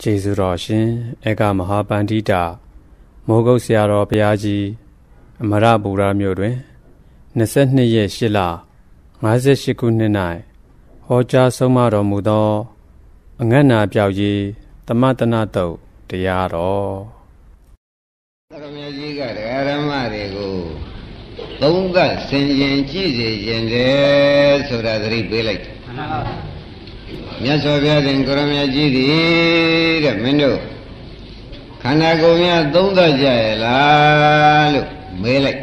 ကျေးဇူးတော်ရှင်ဧကမဟာပန္တိတာမိုးကုတ်ဆရာတော်ဘုရားကြီးအမရပူရမြို့တွင်22ရက်8လ58ခုနှစ်၌ဟောကြားဆုံးမတော်မူသော အငတ်နာပြောက်ကြီးတမတနာတုတ်တရားတော်သရမကြီးကဓမ္မတွေကိုသုံးသပ်ဆင်ခြင်ကြည့်စေခြင်းတယ်ဆိုတာသတိပေးလိုက်မှန်ပါပါ မြတ်စွာဘုရားရှင်ကိုရမကြီးသည်တဲ့မင်းတို့ခန္ဓာကိုယ်များသုံးသပ်ကြရဲ့လားလို့မေးလိုက်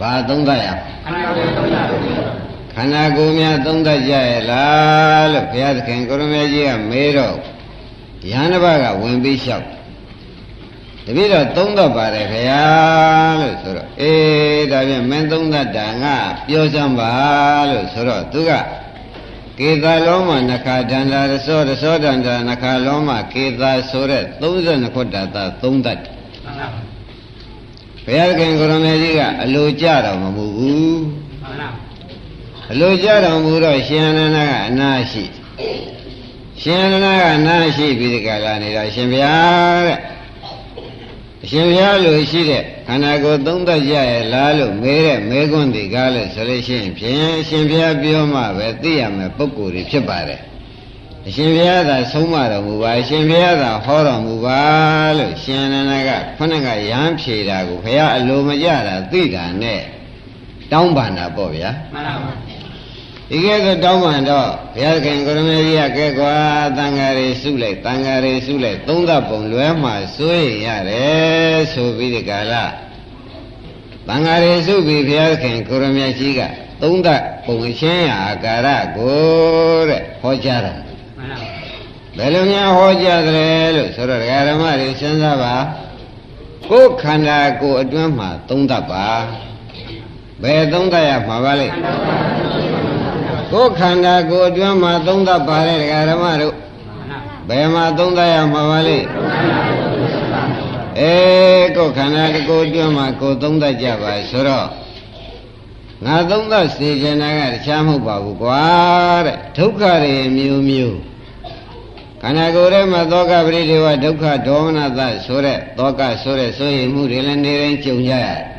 ဘာသုံးသပ်ရခန္ဓာကိုယ်များသုံးသပ်ကြရဲ့လားလို့ဘုရားသခင်ကိုရမကြီးကမေးတော့ယန္တဘကဝင်ပြီးလျှောက်တပည့်တော်သုံးသပ်ပါတယ်ခင်ဗျာလို့ဆိုတော့အေးဒါဖြင့်မင်းသုံးသပ်တာငါပြောစမ်းပါလို့ဆိုတော့သူက ကေသာလောမနခဒန္တာရသောရသောဒန္တာနခလောမကေသာဆိုတဲ့32ခုတ္တသာ3တတ်ဘုရားခင်ကိုရမေကြီးကအလိုကြတော်မမူဘူးအလိုကြတော်မူတော့ရှင်အနန္ဒကအနာရှိရှင်အနန္ဒကအနာရှိပြီးဒီကလာနေတော့ရှင်ဗျာတဲ့ အရှင်ဘုရားလိုရှိတဲ့ခန္ဓာကိုယ်သုံးသပ်ကြရဲ့လားလို့မေးတဲ့မေးခွန်းဒီကားလို့ဆိုလို့ရှိရင်ဖြင့်အရှင်ဘုရားပြောမှပဲသိရမယ်ပုဂ္ဂိုလ်တွေဖြစ်ပါတယ်အရှင်ဘုရားသာဆုံးမတော်မူပါအရှင်ဘုရားသာဟောတော်မူပါလို့ရှင်နန္ဒကခုနကရမ်းဖြေတာကိုဘုရားအလိုမကြတာသိတာနဲ့တောင်းပန်တာပေါ့ဗျာမှန်ပါပါ ဒီကဲဆိုတောင်းပန်တော့ဘုရားခင်ကိုရမေကြီးကကဲကွာတန်ဃာတွေစုလိုက်တန်ဃာတွေစုလိုက်သုံးသပ်ပုံလွဲမှစိုးရင်ရတယ်ဆိုပြီးဒီကလာတန်ဃာတွေစုပြီးဘုရားခင်ကိုရမေကြီးကသုံးသပ်ပုံရှင်းရာအာကာရကိုတဲ့ဟောကြားတယ်ဘယ်လိုများဟောကြားတယ်လို့ဆိုတော့ဒကာဓမ္မတွေစဉ်းစားပါကိုယ်ခန္ဓာကိုယ်အတွင်းမှာသုံးသပ်ပါဘယ်သုံးသပ်ရမှာပါလဲ ကိုယ်ခန္ဓာကိုယ်အတွင်းမှာသုံးသပ်ပါတဲ့ဒကာဓမ္မတို့ဘယ်မှာသုံးသပ်ရမှာပါလဲအေးကိုယ်ခန္ဓာကိုယ်အတွင်းမှာကိုယ်သုံးသပ်ကြပါဆိုတော့ငါသုံးသပ်စေချင်တာကတခြားမဟုတ်ပါဘူးကွာတဲ့ဒုက္ခတွေမျိုးမျိုးခန္ဓာကိုယ်ထဲမှာသောကပရိဒေဝဒုက္ခဒေါမနသဆိုတဲ့သောကဆိုတဲ့ဆိုရင်မှုတွေလည်းနေတိုင်းကြုံကြရတယ်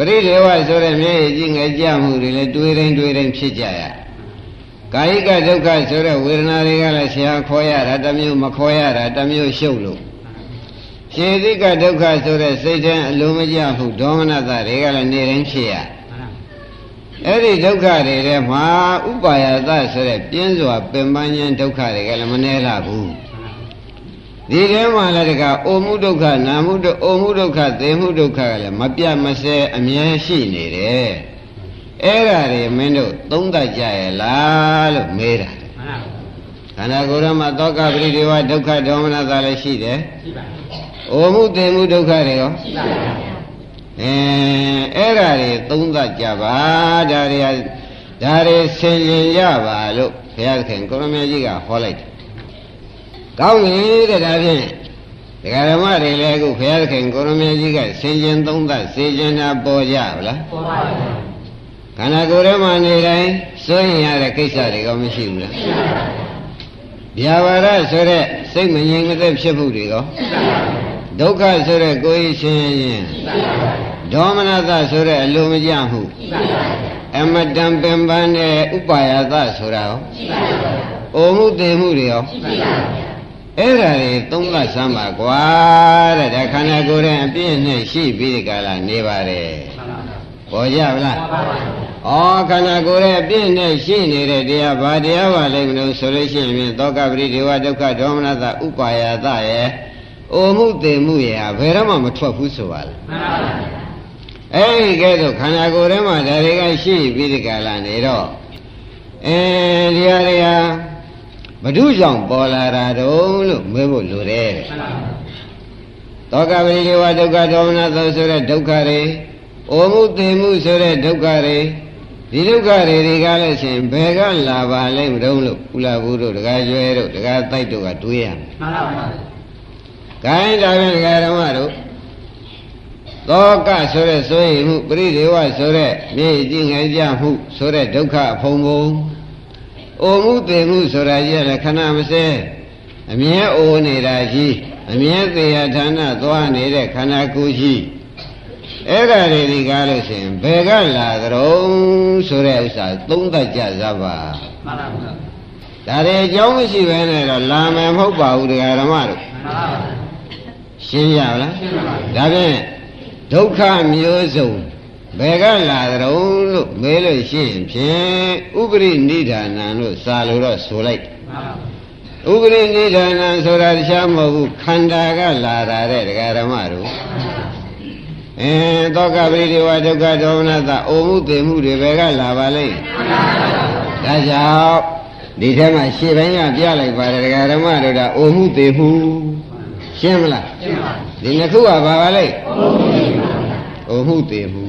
ပရိဒေဝဆိုတဲ့မျက်ရည်ကြီးငယ်ကြမှုတွေလည်းတွေးတိုင်းတွေးတိုင်းဖြစ်ကြရကာယကဒုက္ခဆိုတဲ့ဝေဒနာတွေကလည်းဆရာခေါ်ရတာတစ်မျိုးမခေါ်ရတာတစ်မျိုးရှုပ်လို့ရှေသိကဒုက္ခဆိုတဲ့စိတ်ထဲအလိုမကျမှုဒေါမနတတွေကလည်းနေတိုင်းဖြစ်ရအဲ့ဒီဒုက္ခတွေထဲမှာဥပါယသဆိုတဲ့ပြင်းစွာပင်ပန်းခြင်းဒုက္ခတွေကလည်းမနှဲလာဘူး ဒီထဲမှာလည်းတကအိုမှုဒုက္ခနာမှုဒုအိုမှုဒုက္ခသေမှုဒုက္ခကလည်းမပြတ်မစဲအမြဲရှိနေတယ်အဲ့ဒါတွေမင်းတို့သုံးသပ်ကြရဲ့လားလို့မေးတာခန္ဓာကိုယ်ရမှာသောကပရိဒေဝဒုက္ခဒေါမနသာလည်းရှိတယ်ရှိပါဘူးအိုမှုသေမှုဒုက္ခတွေရောရှိပါဘူးအဲအဲ့ဒါတွေသုံးသပ်ကြပါဒါတွေဒါတွေဆင်ခြင်ကြပါလို့ဘုရားခင်ကိုရမေကြီးကဟောလိုက်တယ် ကောင်းပြီတဲ့ဒါဖြင့်ဒကာဓမ္မတွေလည်းအခုဘုရားသခင်ကိုရမေကြီးကဆင်ခြင်သုံးသပ်စေခြင်းတာပေါ်ကြဗလားပေါ်ပါဘူးခန္ဓာကိုယ်ထဲမှာနေတိုင်းစိုးရင်ရတဲ့ကိစ္စတွေကမရှိဘူးလားဗျာပါဒဆိုတဲ့စိတ်မငြိမ်မသက်ဖြစ်မှုတွေရောဒုက္ခဆိုတဲ့ကိုယ်ရှင်ရင်ဒေါမနတဆိုတဲ့အလိုမကျမှုအမတံပင်ပန်းတဲ့ဥပါယသဆိုတာရောအိုမှုတည်မှုတွေရော အဲ့ဒါတွေသုံးသပ်စမ်းပါကွာတဲ့ဒါခန္ဓာကိုယ်ရဲ့အပြည့်နဲ့ရှိပြီးဒီကလာနေပါတယ်ပေါ်ကြဗလားဩခန္ဓာကိုယ်ရဲ့အပြည့်နဲ့ရှိနေတဲ့တရားဘာတရားပါလဲမလို့ဆိုလို့ရှိရင်သောကပရိဒေဝဒုက္ခဒေါမနတဥပါယတရဲ့အိုမှုတေမှုရဲ့ဘယ်တော့မှမထွက်ဘူးဆိုပါလားမှန်ပါပါအဲ့ဒီကဲဆိုခန္ဓာကိုယ်ထဲမှာဒါတွေကရှိပြီးဒီကလာနေတော့အဲဒီဟာတွေဟာ ဘု து ကြောင့်ပေါ်လာတာတုံးလို့မေးဖို့လိုတယ်တဲ့သောကပရိဒေဝဒုက္ခဒေါမနသောဆိုတဲ့ဒုက္ခတွေအိုမှုသိမှုဆိုတဲ့ဒုက္ခတွေဒီဒုက္ခတွေတွေကလည်းရှင်ဘယ်ကလာပါလဲမတုံးလို့ကုလဘူးတို့တကားကျွဲတို့တကားတိုက်တို့ကတွေးရမယ်မှန်ပါပါ။ခိုင်းဒါပြန်ဒကာဓမ္မတို့သောကဆိုတဲ့ဆိုရင်မှုပရိဒေဝဆိုတဲ့မြေကြီးငယ်ကြမှုဆိုတဲ့ဒုက္ခအဖုံဖုံ အိုမှုသိမှုဆိုတာကြီးလည်းခဏမစဲအမြဲအိုနေတာကြီးအမြဲသေးရဌာနသွားနေတဲ့ခန္ဓာကိုယ်ကြီးအဲ့ဒါတွေဒီကားလို့ရှိရင်ဘယ်ကလာကြုံဆိုတဲ့ဥစ္စာသုံးသပ်ကြစပါမှန်ပါဗျာဒါတွေအကြောင်းမရှိဘဲနဲ့တော့လာမယ်မဟုတ်ပါဘူးတရားဓမ္မတို့မှန်ပါပါရှင်းရလားရှင်းပါပါဒါဖြင့်ဒုက္ခမျိုးစုံ ဘယ်ကလာကြုံလို့မေးလို့ရှိရင်ဖြင့်ဥပရိနိဒာနံလို့စာလို့တော့ဆိုလိုက်မှန်ပါဥပရိနိဒာနံဆိုတာတခြားမဟုတ်ဘူးခန္ဓာကလာတာတဲ့ဒကာဓမ္မတို့အဲသောကပရိဒီဝဒုက္ခဒေါမနတအိုမှုသိမှုတွေဘယ်ကလာပါလိမ့်ဒါကြောင့်ဒီထဲမှာရှေ့ပိုင်းကပြလိုက်ပါတယ်ဒကာဓမ္မတို့ကအိုမှုသိမှုရှင်းမလားရှင်းပါဒီနှစ်ခုကဘာပါလိမ့်အိုမှုသိမှု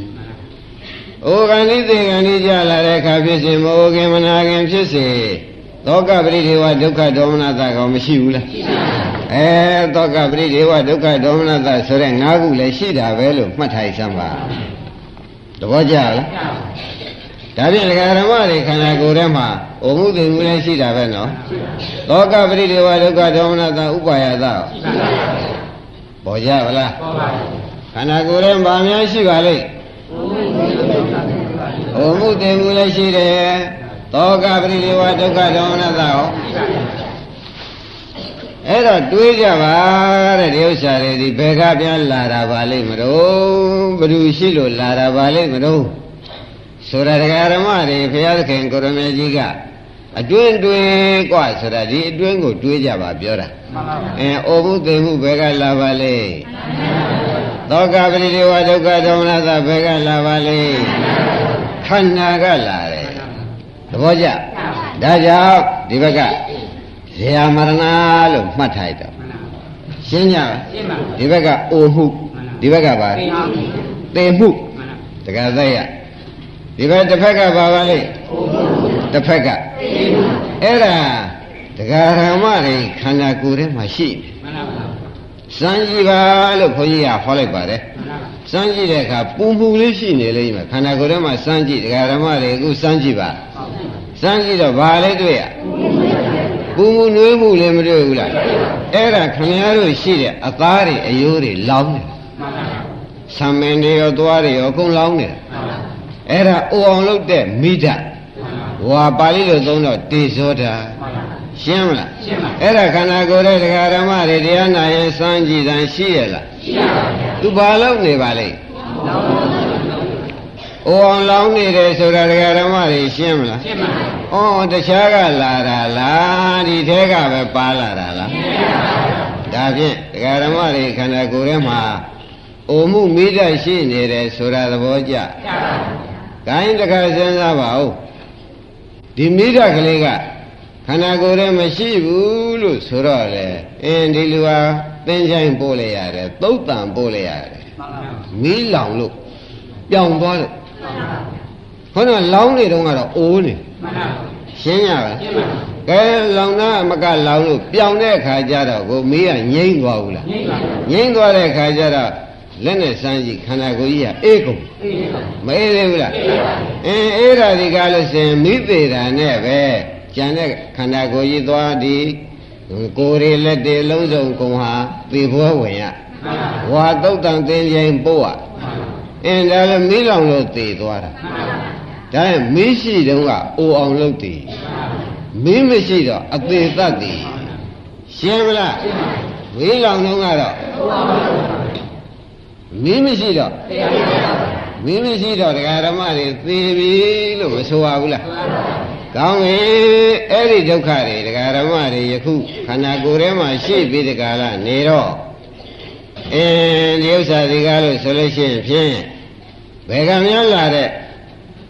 အိုကံဤသိကံဤကြလာတဲ့အခါဖြစ်စဉ်မောခင်မနာခင်ဖြစ်စေသောကပရိဒေဝဒုက္ခဒေါမနတကောမရှိဘူးလားရှိပါဘူးအဲသောကပရိဒေဝဒုက္ခဒေါမနတဆိုတဲ့၅ခုလည်းရှိတာပဲလို့မှတ်ထားစမ်းပါသဘောကျလားဒါဖြင့်ဒကာဓမ္မတွေခန္ဓာကိုယ်ထဲမှာအိုမှုသိမှုလည်းရှိတာပဲနော်သောကပရိဒေဝဒုက္ခဒေါမနတဥပါယသပေါ်ကြပါလားပေါ်ပါဘူးခန္ဓာကိုယ်ထဲမှာများရှိပါလိမ့် အိုမှုသိမှုလည်းရှိတယ်သောကပရိဒေဝဒုက္ခဒေါမနသဟောအဲ့တော့တွေးကြပါတဲ့ဒီဥစ္စာတွေဒီဘယ်ကပြန်လာတာပါလိမ့်မလို့ဘ누구ရှိလို့လာတာပါလိမ့်မလို့ဆိုတာတရားဓမ္မတွေဘုရားသခင်ကိုရမေကြီးကအတွင်းတွင်กว่าဆိုတာဒီအတွင်းကိုတွေးကြပါပြောတာမှန်ပါပါအဲအိုမှုသိမှုဘယ်ကလာပါလိမ့် သောကပရိဒေဝဒုက္ခဒေါမနသဘယ်ကလာပါလိမ့်ခန္ဓာကလာတယ်သဘောကျဒါကြောင့်ဒီဘက်ကဇေယမရဏလို့မှတ်ထားတော့ရှင်းကြပါဒီဘက်ကအိုမှုဒီဘက်ကပါသေမှုတက္ကသရဒီဘက်တစ်ဖက်ကပါပါလိမ့်တစ်ဖက်ကအဲ့ဒါတရားဓမ္မတွေခန္ဓာကိုယ်ထဲမှာရှိနေ စမ်းကြည့်ပါလို့ခွန်ကြီးကဟောလိုက်ပါတယ်စမ်းကြည့်တဲ့အခါပူမှုလေးရှိနေလိမ့်မယ်ခန္ဓာကိုယ်ထဲမှာစမ်းကြည့်တရားဓမ္မတွေအခုစမ်းကြည့်ပါစမ်းကြည့်တော့ဘာလဲတွေ့ရပူမှုနွေးမှုလည်းမတွေ့ဘူးလားအဲ့ဒါခင်ဗျားတို့ရှိတဲ့အသားတွေအယိုးတွေလောင်းနေဆံမင်းတွေရောသွားတွေရောအကုန်လောင်းနေအဲ့ဒါအိုအောင်လုပ်တဲ့မိဓာဝါပါဠိလိုသုံးတော့တေဇောတာ ရှင်းမလားရှင်းပါအဲ့ဒါခန္ဓာကိုယ်ရဲ့တရားဓမ္မတွေတရားနာရင်စမ်းကြည့်တယ်ရှိရလားရှိပါပါသူဘာလုပ်နေပါလိမ့်အိုအောင်လောင်းနေတယ်ဆိုတာတရားဓမ္မတွေရှင်းမလားရှင်းပါပါဩတခြားကလာတာလားဒီထဲကပဲပါလာတာလားရှင်းပါပါဒါဖြင့်တရားဓမ္မတွေခန္ဓာကိုယ်ထဲမှာအိုမှုမိတတ်ရှိနေတယ်ဆိုတာသဘောကျကျပါပါဂိုင်းတခါစဉ်းစားပါဦးဒီမိတတ်ကလေးက ခန္ဓာကိုယ်ထဲမရှိဘူးလို့ဆိုတော့လေအင်းဒီလူဟာသင်္ချိုင်းပို့လိုက်ရတယ်သုတ်တန်ပို့လိုက်ရတယ်မီးလောင်လို့ပြောင်သွားလို့ခေါင်းကလောင်းနေတော့ကတော့အိုးနေရှင်းရပါကဲလောင်တာမကလောင်လို့ပြောင်တဲ့ခါကျတော့ကိုမီးကငိမ့်သွားဘူးလားငိမ့်သွားတဲ့ခါကျတော့လက်နဲ့စမ်းကြည့်ခန္ဓာကိုယ်ကြီးကအေးကုန်မအေးသေးဘူးလားအင်းအေးတာဒီကားလို့ရှင်မိသေးတာနဲ့ပဲ ကြံတဲ့ခန္ဓာကိုယ်ကြီးသွားဒီကိုယ်ရည်လက်တွေလုံးစုံကုန်ဟာသေဘောဝင်ရဝါတုတ်တန်သင်ရင်ပို့ရအင်းဒါလည်းမီးလောင်လို့သေသွားတာဒါရင်မီးရှိတုန်းကအိုအောင်လုပ်တည်မီးမရှိတော့အသေးသတ်တည်ရှင်းမလားမီးလောင်တုန်းကတော့မီးမရှိတော့မီးမရှိတော့တရားဓမ္မတွေသေပြီလို့မဆိုပါဘူးလား ကောင်းပြီအဲ့ဒီဒုက္ခတွေတရားဓမ္မတွေယခုခန္ဓာကိုယ်ထဲမှာရှိပြီးတကားလားနေတော့အင်းဒီဥစ္စာဒီကားလို့ဆိုလို့ရှိရင်ဖြင့်ဘယ်ကများလာတဲ့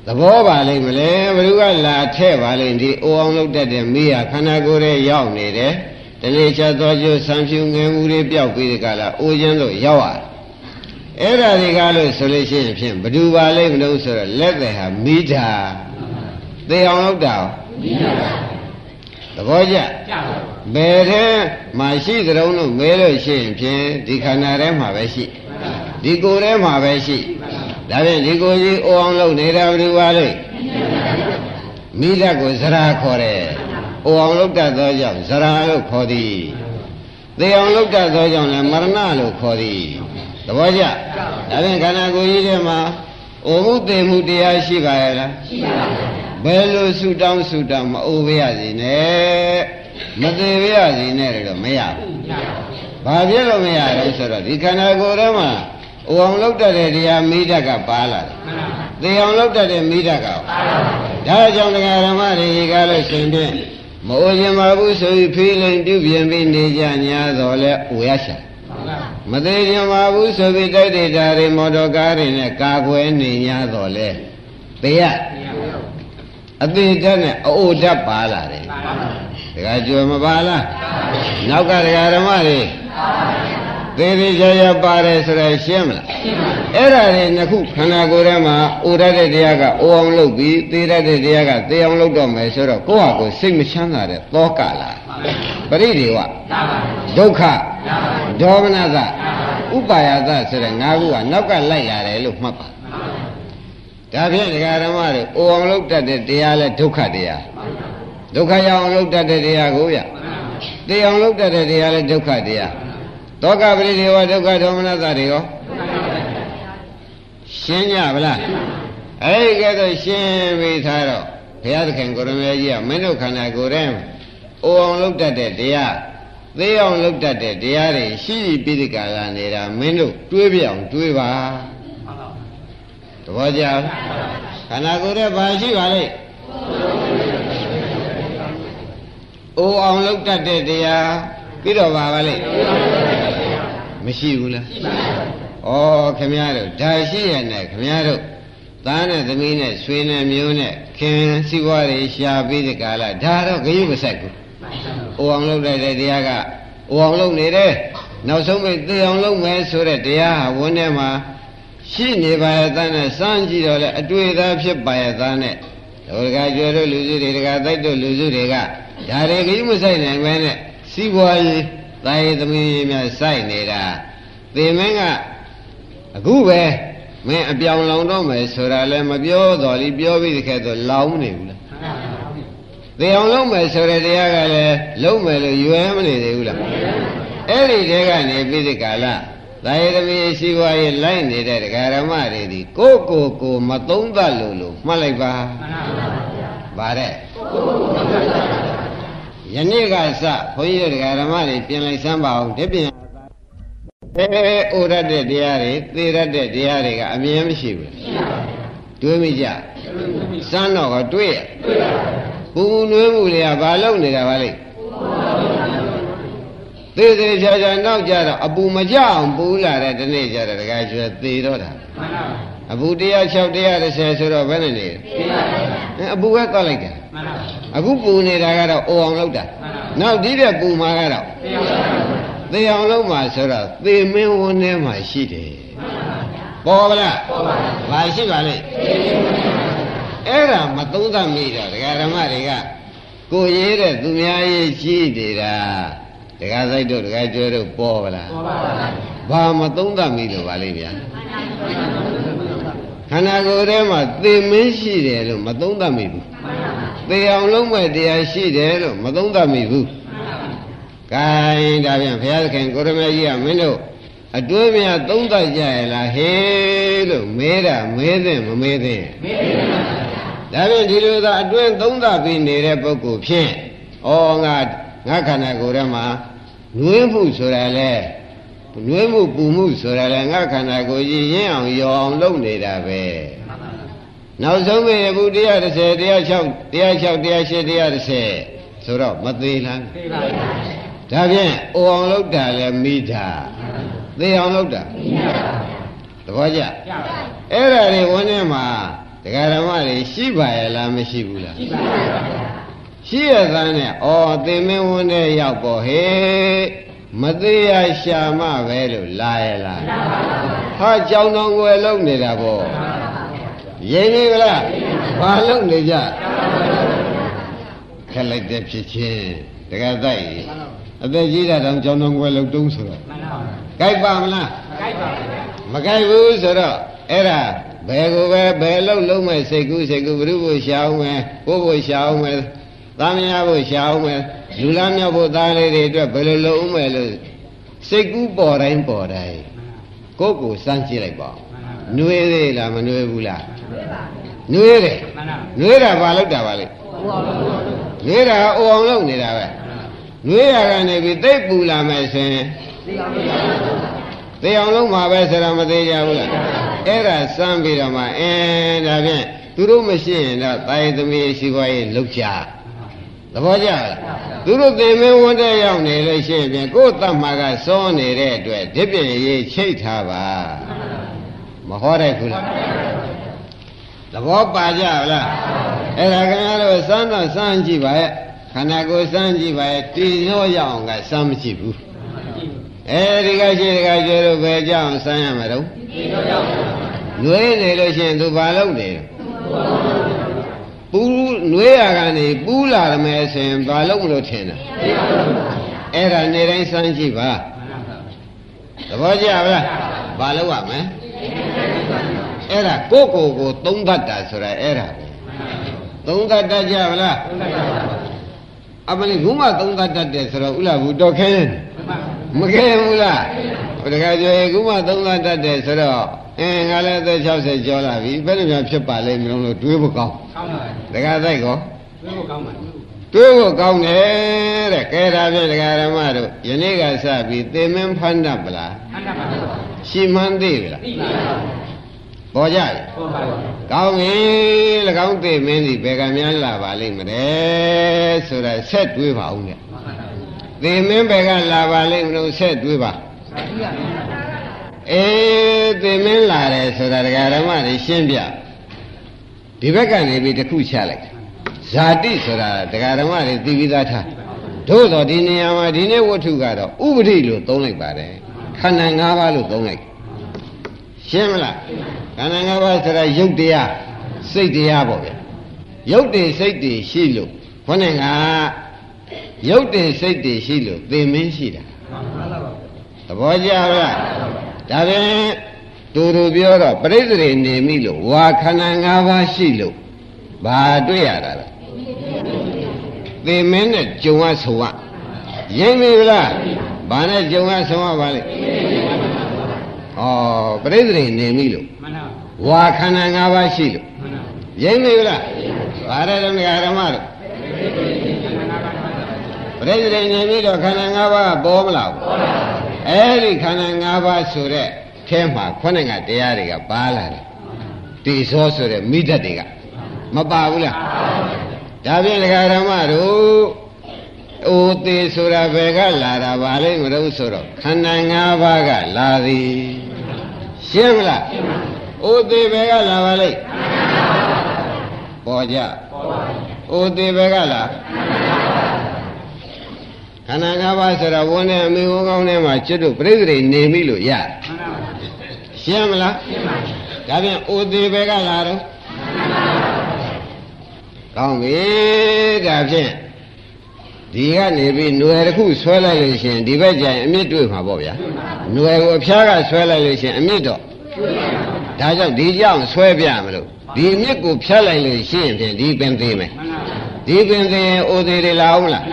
သဘောပါလိမ့်မလဲဘယ်သူကလာထဲ့ပါလိမ့်ဒီအိုအောင်လုပ်တတ်တဲ့မိဟာခန္ဓာကိုယ်ထဲရောက်နေတယ်တနေ့ချသောကျိုးဆံဖြူငယ်မှုတွေပျောက်ပြီးတကားလားအိုခြင်းလို့ရောက်ရတယ်အဲ့ဒါဒီကားလို့ဆိုလို့ရှိရင်ဖြင့်ဘယ်သူပါလိမ့်မလို့ဆိုတော့လက်သက်ဟာမိတာ သေအောင်လုပ်တာမိတာသဘောကျဘယ်ထဲမှာရှိကြုံလို့မဲလို့ရှိရင်ဖြင့်ဒီခန္ဓာထဲမှာပဲရှိဒီကိုယ်ထဲမှာပဲရှိဒါဖြင့်ဒီကိုယ်ကြီးအိုအောင်လုပ်နေတာဘယ်သူပါလိမ့်မိဓာတ်ကိုဇရာခေါ်တယ်အိုအောင်လောက်တတ်သောကြောင့်ဇရာလို့ခေါ်သည်သေအောင်လောက်တတ်သောကြောင့်လည်းမရဏလို့ခေါ်သည်သဘောကျဒါဖြင့်ခန္ဓာကိုယ်ကြီးထဲမှာ အိုမှုသေမှုတရားရှိပါရဲ့လားရှိပါပါဘယ်လိုဆူတောင်းဆူတောင်းမအိုပါရစေနဲ့မသေးပါရစေနဲ့တော့မရဘူးဘာဖြစ်လို့မရလဲဆိုတော့ဒီခန္ဓာကိုယ်ထဲမှာအိုအောင်လောက်တတ်တဲ့တရားမိဓာတ်ကပါလာတယ်သေအောင်လောက်တတ်တဲ့မိဓာတ်ကပါလာတယ်ဒါကြောင့်တရားဓမ္မတွေကလည်းရှင်ဖြင့်မအိုခြင်းပါဘူးဆိုပြီးဖေးလိန်ပြုပြင်ပြီးနေကြညာတော်လဲအိုရရှာ မသေးခြင်းပါဘူးဆိုပြီးတိုက်တဲ့ဓာရီမော်တော်ကားတွေနဲ့ကာကွယ်နေ냐တော်လဲသေရအသေးဓာတ်နဲ့အိုဓာတ်ပါလာတယ်ဒကာကျွယ်မပါလားနောက်ကဒကာဓမ္မတွေသေသေးချာချာပါတယ်ဆိုတော့ရှင်းမလားအဲ့ဒါတွေနှစ်ခုခန္ဓာကိုယ်ထဲမှာအိုရတဲ့တရားကအိုအောင်လုပ်ပြီးသေရတဲ့တရားကသေအောင်လုပ်တော့မယ်ဆိုတော့ကိုယ့်ဟာကိုယ်စိတ်မချမ်းသာတဲ့သောကလာပရိဒေဝဒုက္ခ ဒေါမနသဥပါယသဆိုတဲ့ငါးခုကနောက်ကလိုက်ရတယ်လို့မှတ်ပါဒါဖြင့်ဒကာဓမ္မတွေအိုအောင်လုပ်တတ်တဲ့တရားလဲဒုက္ခတရားဒုက္ခရောက်အောင်လုပ်တတ်တဲ့တရားကိုရသေအောင်လုပ်တတ်တဲ့တရားလဲဒုက္ခတရားသောကပရိဒေဝဒုက္ခဒေါမနသတွေရောရှင်းကြဗလားအဲ့ဒီကဲတော့ရှင်းပြီးသားတော့ဘုရားသခင်ကိုရမေကြီးကမင်းတို့ခန္ဓာကိုယ်ထဲအိုအောင်လုပ်တတ်တဲ့တရား သေးအောင်လုပ်တတ်တဲ့တရားတွေရှိရှိပြီးဒီကလာနေတာမင်းတို့တွေးပြအောင်တွေးပါသဘောကျလားခန္ဓာကိုယ်ထဲဘာရှိပါလိမ့်အိုအောင်လုပ်တတ်တဲ့တရားပြီးတော့ပါပါလိမ့်မရှိဘူးလားရှိပါဘူးဩခမရတို့ဒါရှိရနဲ့ခမရတို့သားနဲ့သမီးနဲ့ဆွေနဲ့မျိုးနဲ့ခင်စီးပွားတွေရှာပြီးဒီကလာဒါတော့ဂယုမဆိုင်ဘူး အိုအောင်လုပ်တဲ့တရားကအိုအောင်လုပ်နေတယ်နောက်ဆုံးပဲသိအောင်လုပ်မယ်ဆိုတဲ့တရားဟာဝန်းထဲမှာရှိနေပါရဲ့သားနဲ့စမ်းကြည့်တော့လေအတွေ့အသာဖြစ်ပါရဲ့သားနဲ့ဒုက္ခကျွဲတို့လူစုတွေဒကာတိုက်တို့လူစုတွေကဒါတွေဂယုမဆိုင်နိုင်ပဲနဲ့စီးပွားရေးတာယသမီးများစိုက်နေတာသေမင်းကအခုပဲမင်းအပြောင်လောင်တော့မယ်ဆိုတာလည်းမပြောတော်လीပြောပြီးတခါတော့လောင်နေဘူးလား သေအောင်လုံးမယ်ဆိုတဲ့တရားကလည်းလုံးမယ်လို့ရွယ်မနေသေးဘူးလားအဲ့ဒီတဲကနေပြီးဒီကာလသာယသမီးရှိွားရေးလိုက်နေတဲ့ဒကာရမတွေဒီကိုကိုကိုမသုံးသပ်လို့လို့မှတ်လိုက်ပါမှန်ပါဗျာဗါတဲ့ယနေ့ကစဘုန်းကြီးတို့ဒကာရမတွေပြင်လိုက်စမ်းပါအောင်ဒီပြင်အဲအိုရတဲ့တရားတွေသေရတဲ့တရားတွေကအမြင်မရှိဘူးတွေးမိကြစမ်းတော့ကတွေးရ ပူနွေးမှုတွေကဘာလို့နေတာပါလဲသေသေးချာချာနောက်ကြတော့အပူမကြအောင်ပူလာတဲ့ဒီနေ့ကျတော့တခါကျွဲသေတော့တာအပူတရား6တရား30ဆိုတော့ဘယ်နဲ့နေလဲအပူကတောက်လိုက်တယ်အခုပူနေတာကတော့အိုအောင်လုပ်တာနောက်ဒီတဲ့ပူမှာကတော့သေအောင်လုပ်မှာဆိုတော့သေမင်းဝန်းထဲမှာရှိတယ်ပေါ်ပါလားပေါ်ပါဘာရှိပါလဲ အဲ့ဒါမသုံးသပ်မိတော့ဒကာဓမ္မတွေကကိုရေးတဲ့သူများရေးရှိနေတာဒကာဆိုင်တို့ဒကာကျွဲတို့ပေါ်ပါလားပေါ်ပါဘာမသုံးသပ်မိလို့ပါလိမ့်ဗျာခန္ဓာကိုယ်ထဲမှာသေမင်းရှိတယ်လို့မသုံးသပ်မိဘူးသေအောင်လုံးမဲ့တရားရှိတယ်လို့မသုံးသပ်မိဘူးကဲဒါပြန်ဘုရားသခင်ကိုရမေကြီးကမင်းတို့ အတွဲမြသုံးသပ်ကြရလားဟေးလို့မဲတာမဲတဲ့မမဲတဲ့မဲပါဒါဖြင့်ဒီလိုသာအတွင်းသုံးသပ်ပြီးနေတဲ့ပုဂ္ဂိုလ်ဖြင့်ဩငါငါခန္ဓာကိုယ်ထဲမှာနှွေးမှုဆိုတာလဲနှွေးမှုပူမှုဆိုတာလဲငါခန္ဓာကိုယ်ကြီးရင်းအောင်ရောအောင်လုပ်နေတာပဲနောက်ဆုံးပဲဘုတရား30တရား6တရား6တရား8တရား30ဆိုတော့မသေးလားသေပါဘူးဒါဖြင့်အိုအောင်လုပ်တာလဲမိတာ သေအောင်လုပ်တာမိတာသဘောကျအဲ့ဒါတွေဝန်းထဲမှာတရားဓမ္မတွေရှိပါရဲ့လားမရှိဘူးလားရှိပါပါရှိရသားနဲ့ဩသင်မင်းဝန်းထဲရောက်ပေါ်ဟေးမသေးရရှာမပဲလို့လာရလားဟာကြောင်တော်ွယ်လုံနေတာပေါ့ရိပ်ပြီလားဘာလုံနေကြခက်လိုက်တဲ့ဖြစ်ချင်းတကယ်တိုက် အသက်ကြီးတာတောင်ကြောင်တော်ွယ်လုံတုံးဆိုတော့ကြိုက်ပါမလားမကြိုက်ဘူးဆိုတော့အဲ့ဒါဘယ်ကိုပဲဘယ်လုံးလုံးမဲ့စိတ်ကူးစိတ်ကူးဘုရုကိုရှာအောင်မယ်ကိုကိုရှာအောင်မယ်ဟသားမယားဖို့ရှာအောင်မယ်လူလားမြောက်ဖို့သားလေးတွေအတွက်ဘယ်လိုလုပ်ဦးမယ်လို့စိတ်ကူးပေါ်တိုင်းပေါ်တိုင်းကိုယ့်ကိုစမ်းကြည့်လိုက်ပါနှွေးသေးလားမနှွေးဘူးလားနှွေးတယ်နှွေးတာဘာလုပ်တာပါလဲနှွေးတာအိုအောင်လုပ်နေတာပဲ နှွေးရကနေပြီးသိပ်ပူလာမယ်ဆိုရင်သိအောင်လုံးမှာပဲဆိုတော့မသေးကြဘူးလားအဲ့ဒါစမ်းပြီးတော့မှအင်းဒါဖြင့်သူတို့မရှိရင်တော့တာယသမီးရှိခွားရေးလောက်ကြသဘောကျလားသူတို့သင်မင်းဝန်းတဲ့ရောက်နေလို့ရှိရင်ကိုယ်တတ်မှာကစောနေတဲ့အတွက်ဒီပြည့်ရေးချိတ်ထားပါမဟောတဲ့ခုလားသဘောပါကြလားအဲ့ဒါခင်ဗျားတို့စမ်းတော့စမ်းကြည့်ပါရဲ့ ခန္ဓာကိုယ်စမ်းကြည့်ပါရဲ့တည်ရောရအောင်ကစမ်းမကြည့်ဘူးအဲဒီကရှိဒီကကျွဲတို့ပဲကြောင်းစမ်းရမှာတော့ငွေနေလို့ရှိရင်သူဘာလုပ်နေလဲပူးနွေးရကနေပူးလာရမယ်ဆိုရင်ဘာလုပ်မလို့ထင်တာအဲ့ဒါနေတိုင်းစမ်းကြည့်ပါသဘောကျပါလားဘာလုပ်ရမလဲအဲ့ဒါကိုကိုကိုသုံးသတ်တာဆိုတာအဲ့ဒါသုံးသတ်တတ်ကြပါလား အမလေးဘုမသုံးသတ်တတ်တယ်ဆိုတော့ဥလာဘူးတော့ခဲရင်မခဲဘူးလားဘယ်တခါကျော်ခုမှသုံးသတ်တတ်တယ်ဆိုတော့အင်းငါလည်းအသက်60ကျော်လာပြီဘယ်လိုများဖြစ်ပါလိမ့်မလို့တွေးဖို့ကောင်းကောင်းပါတခါတိုက်ကောတွေးဖို့ကောင်းပါတွေးဖို့ကောင်းတယ်တဲ့ကဲဒါဖြင့်ဒကာရမတို့ယနေ့ကစပြီးသေမင်းဖန်တတ်ပလားဖန်တတ်ပါဘူးရှိမှန်းသိပြီလားသိပါပါ ပေါ်ကြပြီပေါ်ပါပါကောင်းပြီ၎င်းသိမင်းစီဘယ်ကများလာပါလိမ့်မလဲဆိုတာဆက်တွေးပါဦးနဲ့သိမင်းဘယ်ကလာပါလိမ့်မလို့ဆက်တွေးပါအေးသိမင်းလာတယ်ဆိုတာဒကာရမတွေရှင်းပြဒီဘက်ကနေပြီးတစ်ခုချလိုက်ဇာတိဆိုတာဒကာဓမ္မတွေသိပြီးသားထားတို့တော့ဒီနေရာမှာဒီနေ့ဝတ္ထုကတော့ဥပဒိလို့သုံးလိုက်ပါတယ်ခန္ဓာ၅ပါးလို့သုံးလိုက် ရှင်းမလားခန္ဓာ၅ပါးဆိုတာရုပ်တရားစိတ်တရားပေါ့ဗျရုပ်တည်စိတ်တည်ရှိလို့ခေါင်းကရုပ်တည်စိတ်တည်ရှိလို့သင်မင်းရှိတာသဘောကျလားဒါဖြင့်သူတို့ပြောတော့ပြိဿတွေနေမိလို့ဝါခန္ဓာ၅ပါးရှိလို့ဘာတွေ့ရတာလဲသေမင်းနဲ့ဂျုံဝဆုံဝရိမ့်ပြီလားဘာနဲ့ဂျုံဝဆုံဝပါလဲ ဩပြိဿတွေနေမိလို့ဝါခန္ဓာ၅ပါးရှိလို့ရိမ့်ပြီလားဘာတဲ့ဓမ္မဓမ္မတို့ပြိဿတွေနေပြီးတော့ခန္ဓာ၅ပါးပေါ်မလားပေါ်ပါအဲ့ဒီခန္ဓာ၅ပါးဆိုတဲ့ထဲမှာခုနကတရားတွေကပါလာတယ်တိသောဆိုတဲ့မိဓာတ်တွေကမပါဘူးလားဒါဖြင့်ဒကာဓမ္မတို့ အိုသေးဆိုတာဘယ်ကလာတာပါလိမ့်မလို့ဆိုတော့ခန္ဓာ၅ပါးကလာသည်ရှင်းမလားအိုသေးဘယ်ကလာပါလိမ့်ပေါ်ကြအိုသေးဘယ်ကလာခန္ဓာ၅ပါးဆိုတာဝန်းနဲ့အမေဝန်းကောင်းထဲမှာကျွတ်တို့ပြိဿတွေနေပြီလို့ရရှင်းမလားရှင်းပါပြီဒါဖြင့်အိုသေးဘယ်ကလာတော့ကောင်းပြီဒါဖြင့် ဒီကနေပြီးຫນွယ်တစ်ခုဆွဲလိုက်လို့ရှိရင်ဒီဘက်ကျရင်အမြင့်တွေ့မှာပေါ့ဗျာຫນွယ်ကိုအဖျားကဆွဲလိုက်လို့ရှိရင်အမြင့်တော့ဒါကြောင့်ဒီကြောင့်ဆွဲပြမလို့ဒီအမြင့်ကိုဖြတ်လိုက်လို့ရှိရင်ဖြင့်ဒီပင်သေးမယ်ဒီပင်သေးရင်အိုသေးတယ်လားဟုတ်မလား